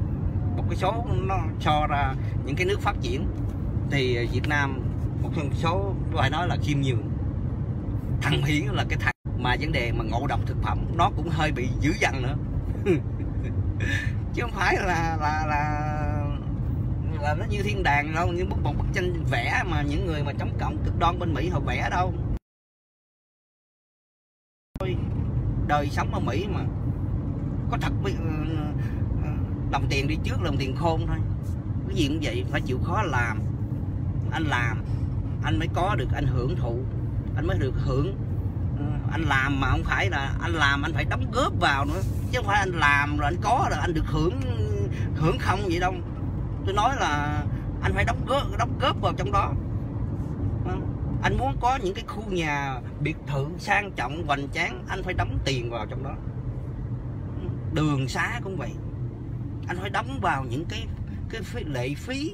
một cái số nó cho ra những cái nước phát triển thì Việt Nam một số phải nói là khiêm nhường thằng Hiển là cái thằng mà vấn đề mà ngộ độc thực phẩm, nó cũng hơi bị dữ dằn nữa. (laughs) Chứ không phải là là là là nó như thiên đàng đâu, như bức một bức tranh vẽ mà những người mà chống cộng cực đoan bên Mỹ họ vẽ đâu. Đời sống ở Mỹ mà có thật với ừ, đồng tiền đi trước, đồng tiền khôn thôi. Cái gì cũng vậy, phải chịu khó làm. Anh làm, anh mới có được, anh hưởng thụ anh mới được hưởng. Ừ, anh làm mà không phải là anh làm, anh phải đóng góp vào nữa. Chứ không phải anh làm rồi anh có rồi anh được hưởng hưởng không vậy đâu. Tôi nói là anh phải đóng góp đóng góp vào trong đó. Ừ, anh muốn có những cái khu nhà biệt thự sang trọng, hoành tráng, anh phải đóng tiền vào trong đó. Ừ, đường xá cũng vậy. Anh phải đóng vào những cái cái lệ phí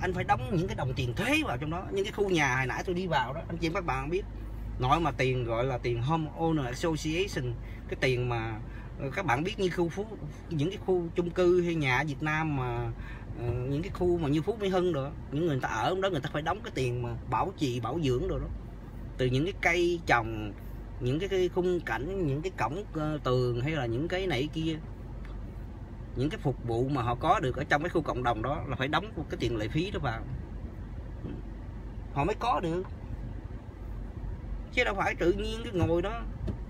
anh phải đóng những cái đồng tiền thuế vào trong đó. Những cái khu nhà hồi nãy tôi đi vào đó anh chị các bạn biết. Nói mà tiền gọi là tiền home owner association cái tiền mà ờ, các bạn biết như khu phú những cái khu chung cư hay nhà ở Việt Nam mà ờ, những cái khu mà như phú mỹ hưng rồi những người ta ở đó người ta phải đóng cái tiền mà bảo trì bảo dưỡng rồi đó. Từ những cái cây trồng những cái, cái khung cảnh những cái cổng ờ, tường hay là những cái này kia những cái phục vụ mà họ có được ở trong cái khu cộng đồng đó là phải đóng cái tiền lệ phí đó vào. Họ mới có được. Chứ đâu phải tự nhiên cái ngồi đó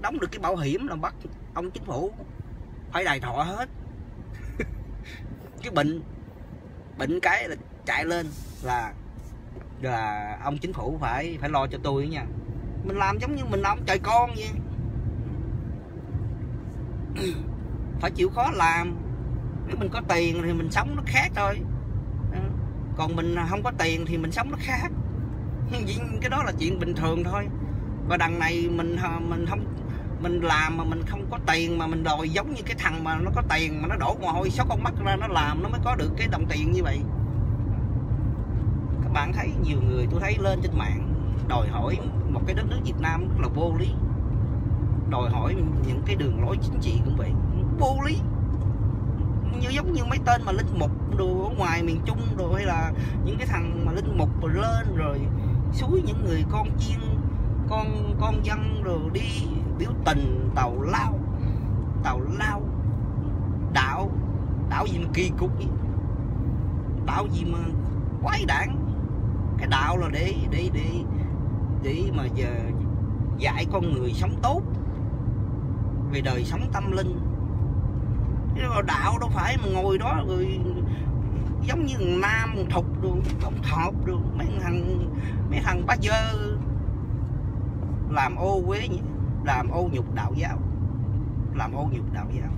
đóng được cái bảo hiểm là bắt ông chính phủ phải đài thọ hết. (laughs) Cái bệnh bệnh cái là chạy lên là là ông chính phủ phải phải lo cho tôi nha. Mình làm giống như mình ông trời con vậy. (clears throat) Phải chịu khó làm nếu mình có tiền thì mình sống nó khác thôi. Còn mình không có tiền thì mình sống nó khác. Cái đó là chuyện bình thường thôi. Và đằng này mình mình không, mình làm mà mình không có tiền mà mình đòi giống như cái thằng mà nó có tiền mà nó đổ mồ hôi sáu con mắt ra nó làm nó mới có được cái đồng tiền như vậy. Các bạn thấy nhiều người tôi thấy lên trên mạng đòi hỏi một cái đất nước Việt Nam rất là vô lý. Đòi hỏi những cái đường lối chính trị cũng vậy. Vô lý như giống như mấy tên mà linh mục đồ ở ngoài miền Trung rồi hay là những cái thằng mà linh mục rồi lên rồi suối những người con chiên, con con dân rồi đi biểu tình tàu lao tàu lao đạo đạo gì mà kỳ cục vậy? Đạo gì mà quái đản? Cái đạo là để để để để mà giờ dạy con người sống tốt về đời sống tâm linh chứ đạo đâu phải mà ngồi đó rồi giống như nam thục rồi ông thọp rồi mấy thằng mấy thằng bá dơ. Làm ô quế làm ô nhục đạo giáo, làm ô nhục đạo giáo.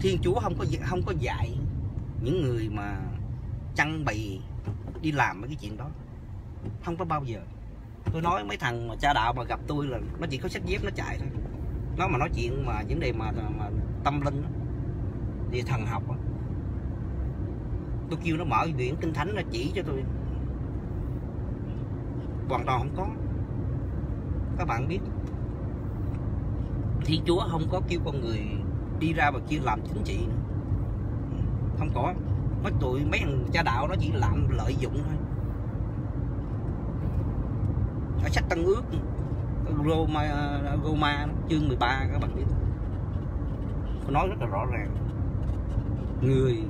Thiên chúa không có không có dạy những người mà chăn bày đi làm mấy cái chuyện đó. Không có bao giờ. Tôi nói mấy thằng mà cha đạo mà gặp tôi là nó chỉ có sách dép nó chạy thôi nó mà nói chuyện mà vấn đề mà, mà tâm linh thì thần học đó. tôi kêu nó mở quyển kinh thánh nó chỉ cho tôi. Hoàn toàn không có. Các bạn biết thiên chúa không có kêu con người đi ra và kêu làm chính trị nữa. Không có. Mấy tụi mấy thằng cha đạo nó chỉ làm lợi dụng thôi. Ở sách tăng ước. Roma, Roma chương 13 các bạn biết. Nó nói rất là rõ ràng. Người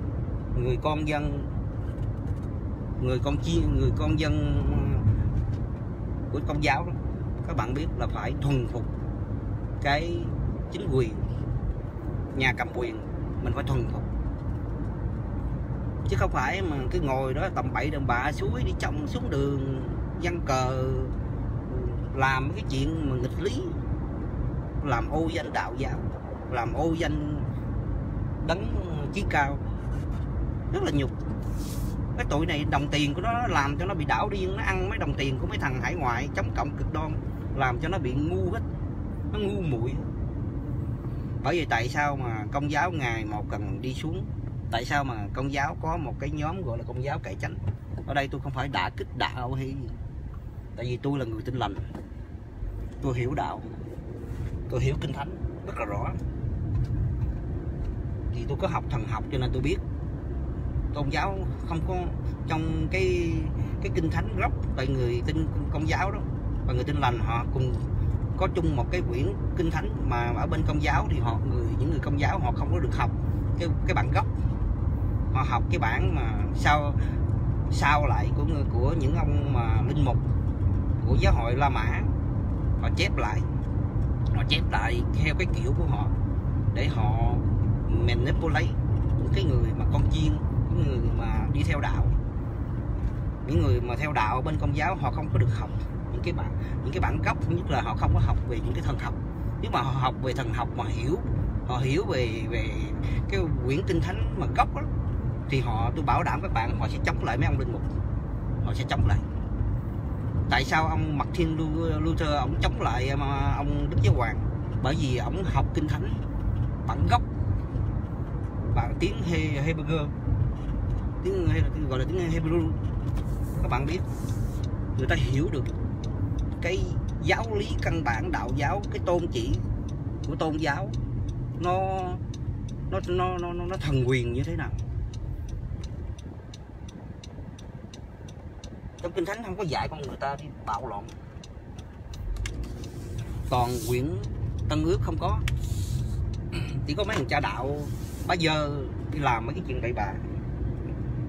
người con dân người con chi người con dân của công giáo đó các bạn biết là phải thuần phục cái chính quyền nhà cầm quyền mình phải thuần phục. Chứ không phải mà cứ ngồi đó tầm bậy đầm bạ suối đi trong xuống đường dân cờ làm cái chuyện mà nghịch lý. Làm ô danh đạo giáo làm ô danh đấng chí cao. Rất là nhục. Cái tụi này, đồng tiền của nó làm cho nó bị đảo điên. Nó ăn mấy đồng tiền của mấy thằng hải ngoại, chống cộng, cực đoan. Làm cho nó bị ngu hết. Nó ngu muội. Bởi vì tại sao mà công giáo ngày một cần đi xuống? Tại sao mà công giáo có một cái nhóm gọi là công giáo cải chánh? Ở đây tôi không phải đả kích đạo hay gì tại vì tôi là người tin lành. Tôi hiểu đạo. Tôi hiểu kinh thánh rất là rõ. Thì tôi có học thần học cho nên tôi biết. Tôn giáo không có trong cái cái kinh thánh gốc, tại người tin công giáo đó, và người tin lành họ cùng có chung một cái quyển kinh thánh mà ở bên công giáo thì họ, người, những người công giáo họ không có được học cái cái bản gốc. Họ học cái bản mà sau sau lại của người, của những ông mà linh mục của giáo hội La Mã. Họ chép lại. Họ chép lại theo cái kiểu của họ để họ manipulate những cái người mà con chiên những người mà đi theo đạo. Những người mà theo đạo bên công giáo họ không có được học những cái bản những cái bản gốc nhất là họ không có học về những cái thần học. Nếu mà họ học về thần học mà hiểu họ hiểu về về cái quyển kinh thánh mà gốc đó, thì họ tôi bảo đảm các bạn họ sẽ chống lại mấy ông linh mục. Họ sẽ chống lại tại sao ông Martin Luther, ông chống lại mà ông Đức Giáo Hoàng? Bởi vì ông học kinh thánh, bản gốc, bản tiếng He Hebrew. Tiếng gọi là tiếng Hebrew các bạn biết, người ta hiểu được cái giáo lý căn bản, đạo giáo, cái tôn chỉ của tôn giáo nó nó nó nó nó thần quyền như thế nào. Trong kinh thánh không có dạy con người ta đi bạo loạn. Còn quyển tân ước không có. (clears throat) Chỉ có mấy thằng cha đạo, bá giờ đi làm mấy cái chuyện bậy bạ.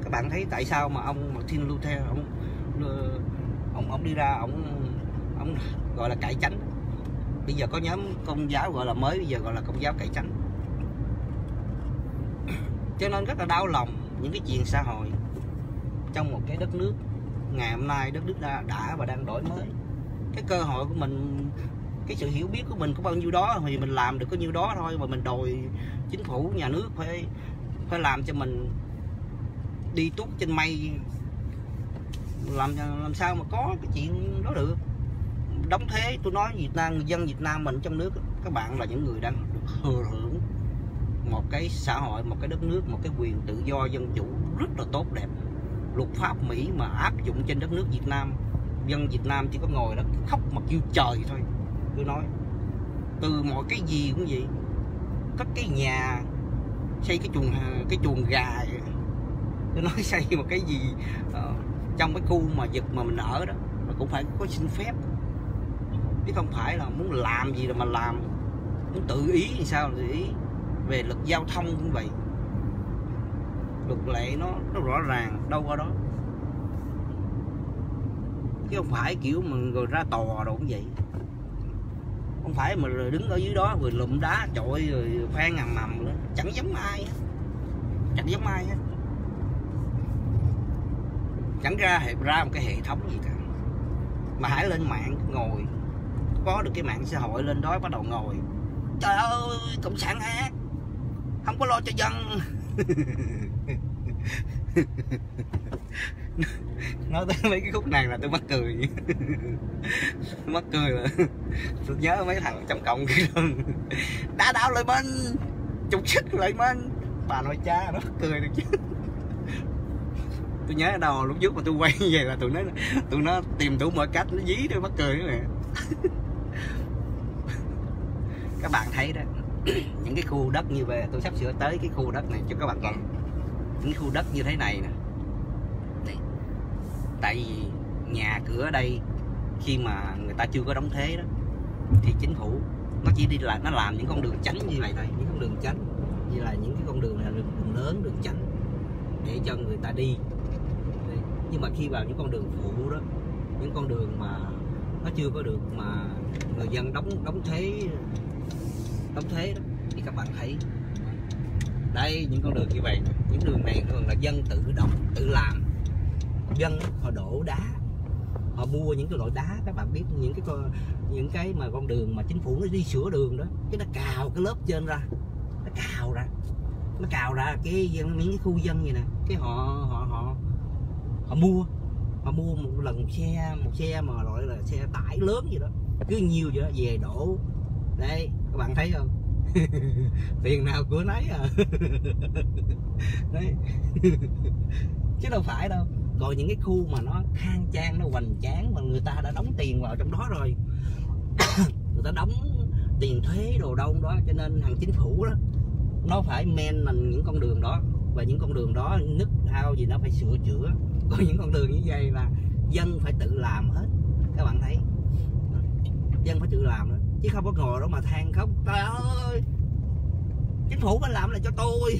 Các bạn thấy tại sao mà ông Martin Luther, ông ờ, ông ông đi ra, ông ông gọi là cải chánh? Bây giờ có nhóm công giáo gọi là mới, bây giờ gọi là công giáo cải chánh. (clears throat) Cho nên rất là đau lòng những cái chuyện xã hội trong một cái đất nước ngày hôm nay đất nước đã, đã và đang đổi mới. Cái cơ hội của mình cái sự hiểu biết của mình có bao nhiêu đó thì mình làm được có nhiêu đó thôi mà mình đòi chính phủ nhà nước phải phải làm cho mình đi tuốt trên mây. Làm làm sao mà có cái chuyện đó được? Đóng thế tôi nói Việt Nam người dân Việt Nam mình trong nước các bạn là những người đang được thừa hưởng một cái xã hội một cái đất nước một cái quyền tự do dân chủ rất là tốt đẹp luật pháp Mỹ mà áp dụng trên đất nước Việt Nam. Dân Việt Nam chỉ có ngồi đó khóc mà kêu trời thôi. Tôi nói từ mọi cái gì cũng vậy. Cất cái nhà xây cái chuồng cái chuồng gà tôi nói (laughs) xây một cái gì uh, trong cái khu mà giật mà mình ở đó mà cũng phải có xin phép. Chứ không phải là muốn làm gì là mà làm. Muốn tự ý thì sao tự ý. Về luật giao thông cũng vậy luật lệ nó nó rõ ràng, đâu qua đó. Chứ không phải kiểu mà rồi ra tòa rồi cũng vậy. Không phải mà đứng ở dưới đó rồi lụm đá trội rồi phan ngầm mầm nữa. Chẳng giống ai chẳng giống ai hết. Chẳng ra hệ, ra một cái hệ thống gì cả. Mà hãy lên mạng ngồi. Có được cái mạng xã hội lên đó bắt đầu ngồi. Trời ơi, cộng sản ác không có lo cho dân nói tới mấy cái khúc này là tôi mắc cười. Mắc cười là tôi nhớ mấy thằng trong cộng kia luôn đá đảo lại minh. Trục sức lại minh. Bà nội cha nó mắc cười được chứ. Tôi nhớ ở đâu lúc trước mà tôi quay về là tụi nó tụi nó tìm đủ mọi cách nó dí tôi mắc cười nữa nè. Các bạn thấy đó. (coughs) những cái khu đất như vậy, tôi sắp sửa tới cái khu đất này cho các bạn coi. Những khu đất như thế này nè. Tại vì nhà cửa ở đây, khi mà người ta chưa có đóng thế đó, thì chính phủ nó chỉ đi là, nó làm những con đường tránh như vậy thôi, những con đường tránh như là những cái con đường là đường lớn, đường tránh để cho người ta đi. Nhưng mà khi vào những con đường phụ đó, những con đường mà nó chưa có được mà người dân đóng đóng thế đóng thế đó, thì các bạn thấy. Đây, những con đường như vậy những đường này thường là dân tự động tự làm. Dân họ đổ đá. Họ mua những cái loại đá, các bạn biết, những cái con, những cái mà con đường mà chính phủ nó đi sửa đường đó, cái nó cào cái lớp trên ra. Nó cào ra. Nó cào ra cái miếng những cái khu dân vậy nè. Cái họ họ họ họ mua. Họ mua một lần một xe một xe mà loại là xe tải lớn gì đó. Cứ nhiều vậy đó, về đổ. Đây các bạn thấy không? (laughs) Tiền nào của nấy à. (laughs) Đấy. (laughs) Chứ đâu phải đâu. Còn những cái khu mà nó khang trang, nó hoành tráng mà người ta đã đóng tiền vào trong đó rồi. (coughs) Người ta đóng tiền thuế đồ đông đó, cho nên hàng chính phủ đó, nó phải men mình những con đường đó. Và những con đường đó nứt ao gì nó phải sửa chữa. Còn những con đường như vậy là dân phải tự làm hết. Các bạn thấy? Dân phải tự làm đó chứ không có ngồi đó mà than khóc. Trời ơi chính phủ phải làm lại cho tôi.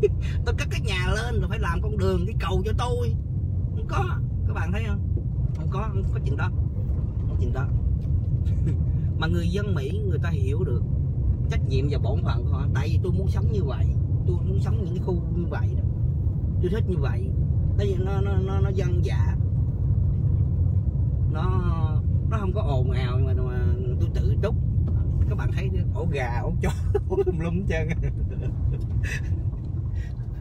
(laughs) Tôi cất cái nhà lên rồi phải làm con đường cái cầu cho tôi. Không có. Các bạn thấy không? Không có không có chuyện đó. Không có chuyện đó. (laughs) Mà người dân mỹ người ta hiểu được trách nhiệm và bổn phận của họ. Tại vì tôi muốn sống như vậy. Tôi muốn sống những cái khu như vậy đó. Tôi thích như vậy. Tại vì nó nó nó, nó dân dã nó nó không có ồn ào mà, mà tôi tự túc các bạn thấy ổ gà ổ chó (laughs) ổ lum lum chân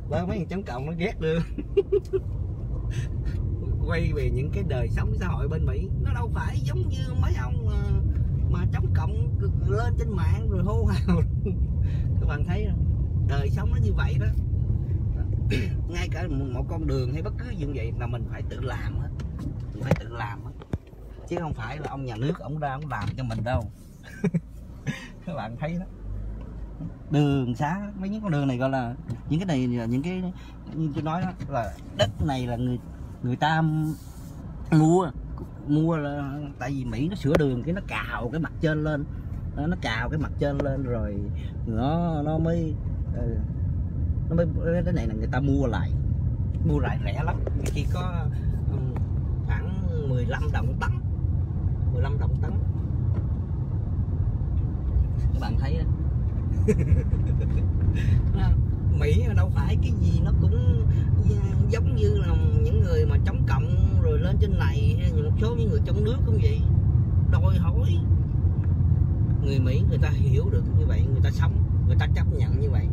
ba mấy thằng chống cộng nó ghét luôn. (laughs) Quay về những cái đời sống xã hội bên Mỹ nó đâu phải giống như mấy ông ờ, mà, mà chống cộng lên trên mạng rồi hô hào. (laughs) Các bạn thấy không? Đời sống nó như vậy đó. (clears throat) Ngay cả một con đường hay bất cứ gì vậy là mình phải tự làm hết mình phải tự làm hết chứ không phải là ông nhà nước ông ra ông làm cho mình đâu các bạn thấy đó. Đường xá, mấy những con đường này gọi là những cái này là những cái, như tôi nói đó, là đất này là người người ta mua mua là tại vì mỹ nó sửa đường cái nó cào cái mặt trên lên. Nó nó cào cái mặt trên lên rồi nó nó mới ờ, nó mới, cái này là người ta mua lại mua lại rẻ lắm. Chỉ có khoảng 15 đồng tấn 15 đồng tấn các bạn thấy đó (laughs) Mỹ đâu phải cái gì nó cũng giống như là những người mà chống cộng rồi lên trên này hay một số những người trong nước cũng vậy. Đòi hỏi người Mỹ người ta hiểu được như vậy người ta sống người ta chấp nhận như vậy.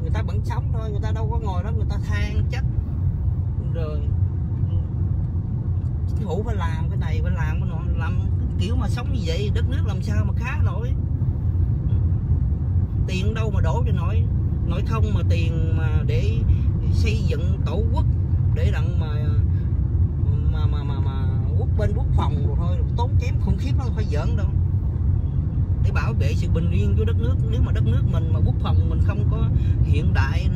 Người ta vẫn sống thôi người ta đâu có ngồi đó người ta than trách. Rồi chính phủ phải làm cái này phải làm cái nọ làm kiểu mà sống như vậy đất nước làm sao mà khá nổi tiền đâu mà đổ cho nổi. Nổi không mà tiền mà để xây dựng tổ quốc để đặng mà mà mà mà, mà quốc bên quốc phòng rồi thôi. Tốn kém khủng khiếp nó phải giỡn đâu. Để bảo vệ sự bình yên của đất nước. Nếu mà đất nước mình mà quốc phòng mình không có hiện đại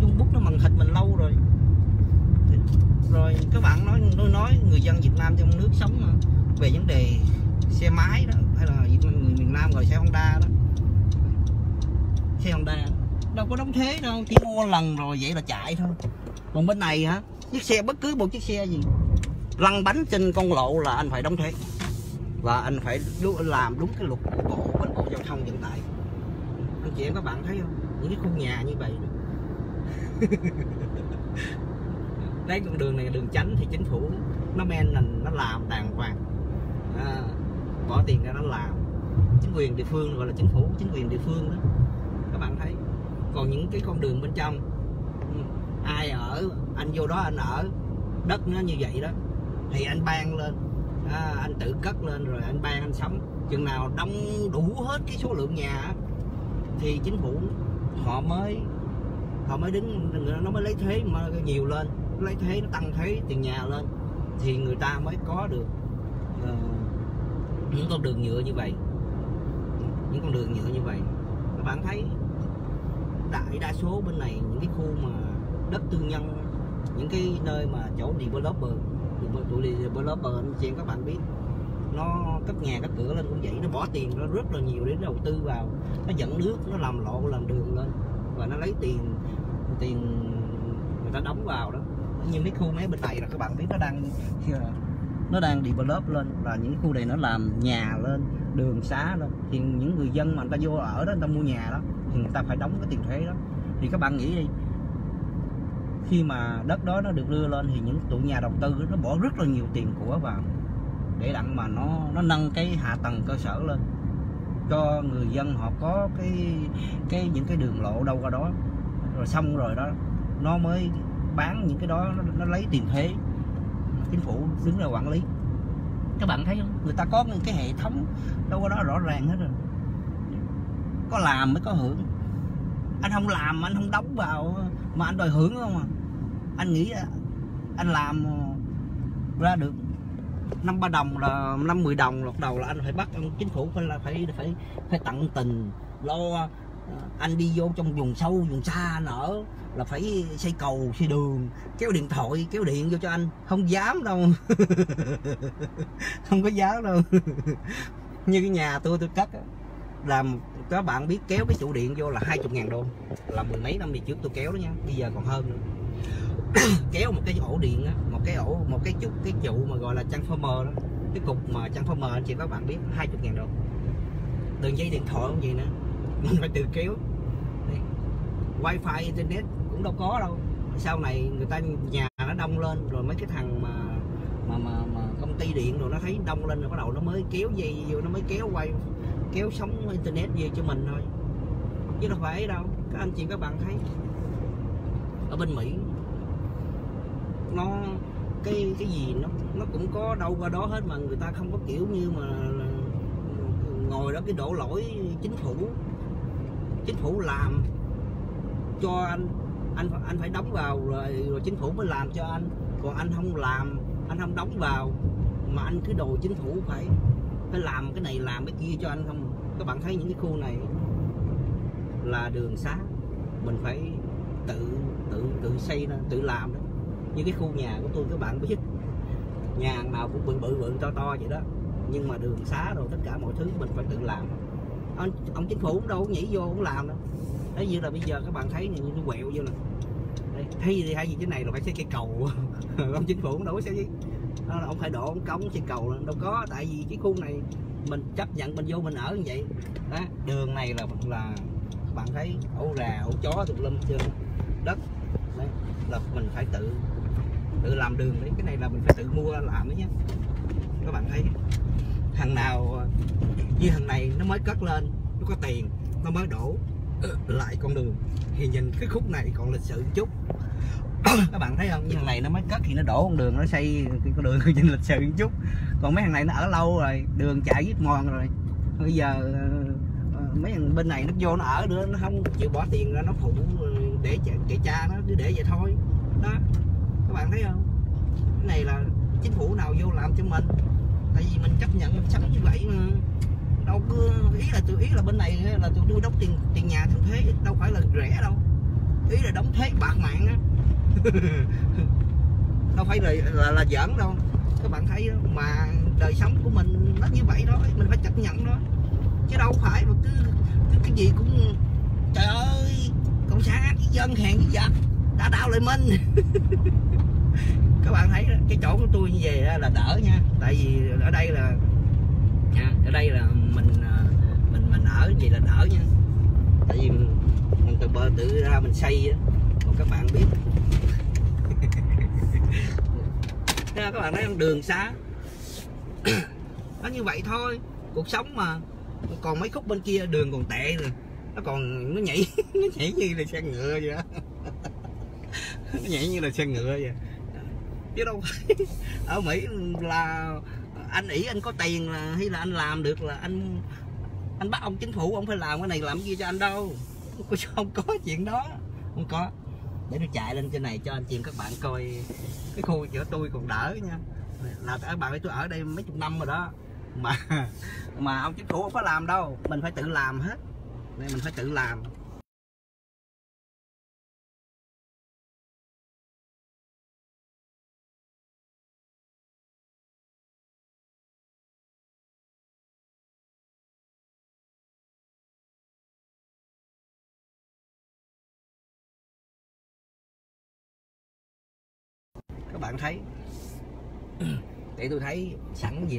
Trung Quốc nó mần thịt mình lâu rồi. Rồi các bạn nói nói, nói người dân Việt Nam trong nước sống mà, về vấn đề xe máy đó hay là người miền Nam gọi xe Honda đó xe Honda đâu có đóng thế đâu chỉ mua lần rồi vậy là chạy thôi. Còn bên này hả chiếc xe bất cứ một chiếc xe gì lăn bánh trên con lộ là anh phải đóng thuế và anh phải làm đúng cái luật của bộ bên bộ giao thông vận tải anh chị em các bạn thấy không? Những cái khu nhà như vậy. (laughs) Đấy con đường này đường tránh thì chính phủ nó men nó làm đàng hoàng. À, bỏ tiền ra nó làm. Chính quyền địa phương gọi là chính phủ chính quyền địa phương đó bạn thấy. Còn những cái con đường bên trong ai ở anh vô đó anh ở đất nó như vậy đó thì anh ban lên. À, anh tự cất lên rồi anh ban anh sống chừng nào đông đủ hết cái số lượng nhà thì chính phủ họ mới họ mới đứng nó mới lấy thuế mà nhiều lên lấy thuế nó tăng thuế tiền nhà lên thì người ta mới có được uh, những con đường nhựa như vậy. Những con đường nhựa như vậy. Các bạn thấy đại đa số bên này những cái khu mà đất tư nhân, những cái nơi mà chỗ developer tụi developer anh chị các bạn biết, nó cất nhà cất cửa lên cũng vậy, nó bỏ tiền nó rất là nhiều để đầu tư vào, nó dẫn nước, nó làm lộ, làm đường lên, và nó lấy tiền tiền người ta đóng vào đó. Như mấy khu mấy bên này là các bạn biết nó đang nó đang develop lên là những khu này nó làm nhà lên đường xá lên. Thì những người dân mà người ta vô ở đó người ta mua nhà đó thì người ta phải đóng cái tiền thuế đó. Thì các bạn nghĩ đi khi mà đất đó nó được đưa lên thì những tụi nhà đầu tư nó bỏ rất là nhiều tiền của vào để đặng mà nó nó nâng cái hạ tầng cơ sở lên. Cho người dân họ có cái cái những cái đường lộ đâu qua đó. Rồi xong rồi đó nó mới bán những cái đó nó, nó lấy tiền thuế chính phủ đứng ra quản lý. Các bạn thấy không? Người ta có những cái hệ thống, đâu có đó rõ ràng hết rồi. Có làm mới có hưởng. Anh không làm mà anh không đóng vào, mà anh đòi hưởng không à? Anh nghĩ, anh làm ờ, ra được năm ba đồng là năm mười đồng, lọt đầu là anh phải bắt ông chính phủ phải là phải phải phải tận tình lo anh đi vô trong vùng sâu, vùng xa nở là phải xây cầu, xây đường, kéo điện thoại, kéo điện vô cho anh. Không dám đâu. (laughs) Không có dám đâu. (laughs) Như cái nhà tôi tôi cất làm các bạn biết kéo cái trụ điện vô là 20 ngàn đô. Là mười mấy năm về trước tôi kéo đó nha, bây giờ còn hơn nữa. (coughs) Kéo một cái ổ điện á, một cái ổ, một cái chút, cái trụ mà gọi là transformer đó. Cái cục mà transformer, anh chị các bạn biết 20 ngàn đô. Đường dây điện thoại không gì nữa mình phải tự kéo Đây. wifi internet cũng đâu có đâu. Sau này người ta nhà nó đông lên rồi mấy cái thằng mà mà mà, mà công ty điện rồi nó thấy đông lên rồi bắt đầu nó mới kéo dây vô nó mới kéo quay kéo sóng internet về cho mình thôi. Chứ đâu phải đâu. Các anh chị các bạn thấy ở bên mỹ nó cái cái gì nó nó cũng có đâu qua đó hết mà người ta không có kiểu như mà ngồi đó cái đổ lỗi chính phủ chính phủ làm cho anh anh anh phải đóng vào rồi rồi chính phủ mới làm cho anh. Còn anh không làm, anh không đóng vào mà anh cứ đồ chính phủ phải phải làm cái này làm cái kia cho anh không. Các bạn thấy những cái khu này là đường xá, mình phải tự tự tự xây ra, tự làm đó. Như cái khu nhà của tôi, các bạn biết, nhà nào cũng bự bự bự, to to vậy đó. Nhưng mà đường xá rồi, tất cả mọi thứ mình phải tự làm ông, ông chính phủ cũng đâu cũng nhảy vô cũng làm đâu. Đấy như là bây giờ các bạn thấy như nó quẹo vô nè. Đây, thay gì hay gì cái này là phải xây cây cầu. (laughs) Ông chính phủ cũng đâu có xây gì. Ông phải đổ ông cống xây cầu đâu có tại vì cái khu này mình chấp nhận mình vô mình ở như vậy. Đó đường này là là bạn thấy ổ gà ổ chó tụi lâm chưa đất đấy, là mình phải tự tự làm đường đấy. Cái này là mình phải tự mua làm đấy nhé các bạn thấy thằng nào như thằng này nó mới cất lên, nó có tiền, nó mới đổ ờ, lại con đường. Thì nhìn cái khúc này còn lịch sự chút. (coughs) Các bạn thấy không? Như thằng này nó mới cất thì nó đổ con đường, nó xây cái con đường (laughs) nhìn lịch sự một chút. Còn mấy thằng này nó ở lâu rồi, đường chạy giết mòn rồi. Bây giờ ờ, ờ, mấy thằng bên này nó vô nó ở nữa, nó không chịu bỏ tiền ra, nó phụ để chạy cha nó, cứ để vậy thôi. Đó. Các bạn thấy không? Cái này là chính phủ nào vô làm cho mình? Tại vì mình chấp nhận mình sống như vậy mà. Đâu cứ ý là tôi ý là bên này là tụi tôi đóng tiền tiền nhà tiền thuế đâu phải là rẻ đâu. Ý là đóng thuế bạc mạng á. (laughs) Đâu phải là, là là giỡn đâu. Các bạn thấy đó, mà đời sống của mình nó như vậy đó mình phải chấp nhận đó. Chứ đâu phải mà cứ, cứ cái gì cũng trời ơi cộng sản dân hèn cái giặc đã đào lại mình. (laughs) các bạn thấy cái chỗ của tôi như vậy là đỡ nha. Tại vì ở đây là, nha, ở đây là mình à, mình mình ở vậy là đỡ nha. Tại vì mình từ bờ tự ra mình xây á. Còn các bạn biết. (laughs) Các bạn thấy đường xa nó như vậy thôi. Cuộc sống mà. Còn mấy khúc bên kia đường còn tệ rồi nó còn, nó nhảy (laughs) nó nhảy như là xe ngựa vậy đó. (laughs) Nó nhảy như là xe ngựa vậy chứ đâu phải (laughs) ở mỹ là anh ỷ anh có tiền là hay là anh làm được là anh anh bắt ông chính phủ, ông phải làm cái này làm cái kia cho anh đâu. Không có chuyện đó. Không có. Để tôi chạy lên trên này cho anh chị các bạn coi cái khu chỗ tôi còn đỡ nha. Là các bạn tôi ở đây mấy chục năm rồi đó. Mà mà ông chính phủ không có làm đâu. Mình phải tự làm hết. Nên mình phải tự làm. Thấy. Để tôi thấy sẵn gì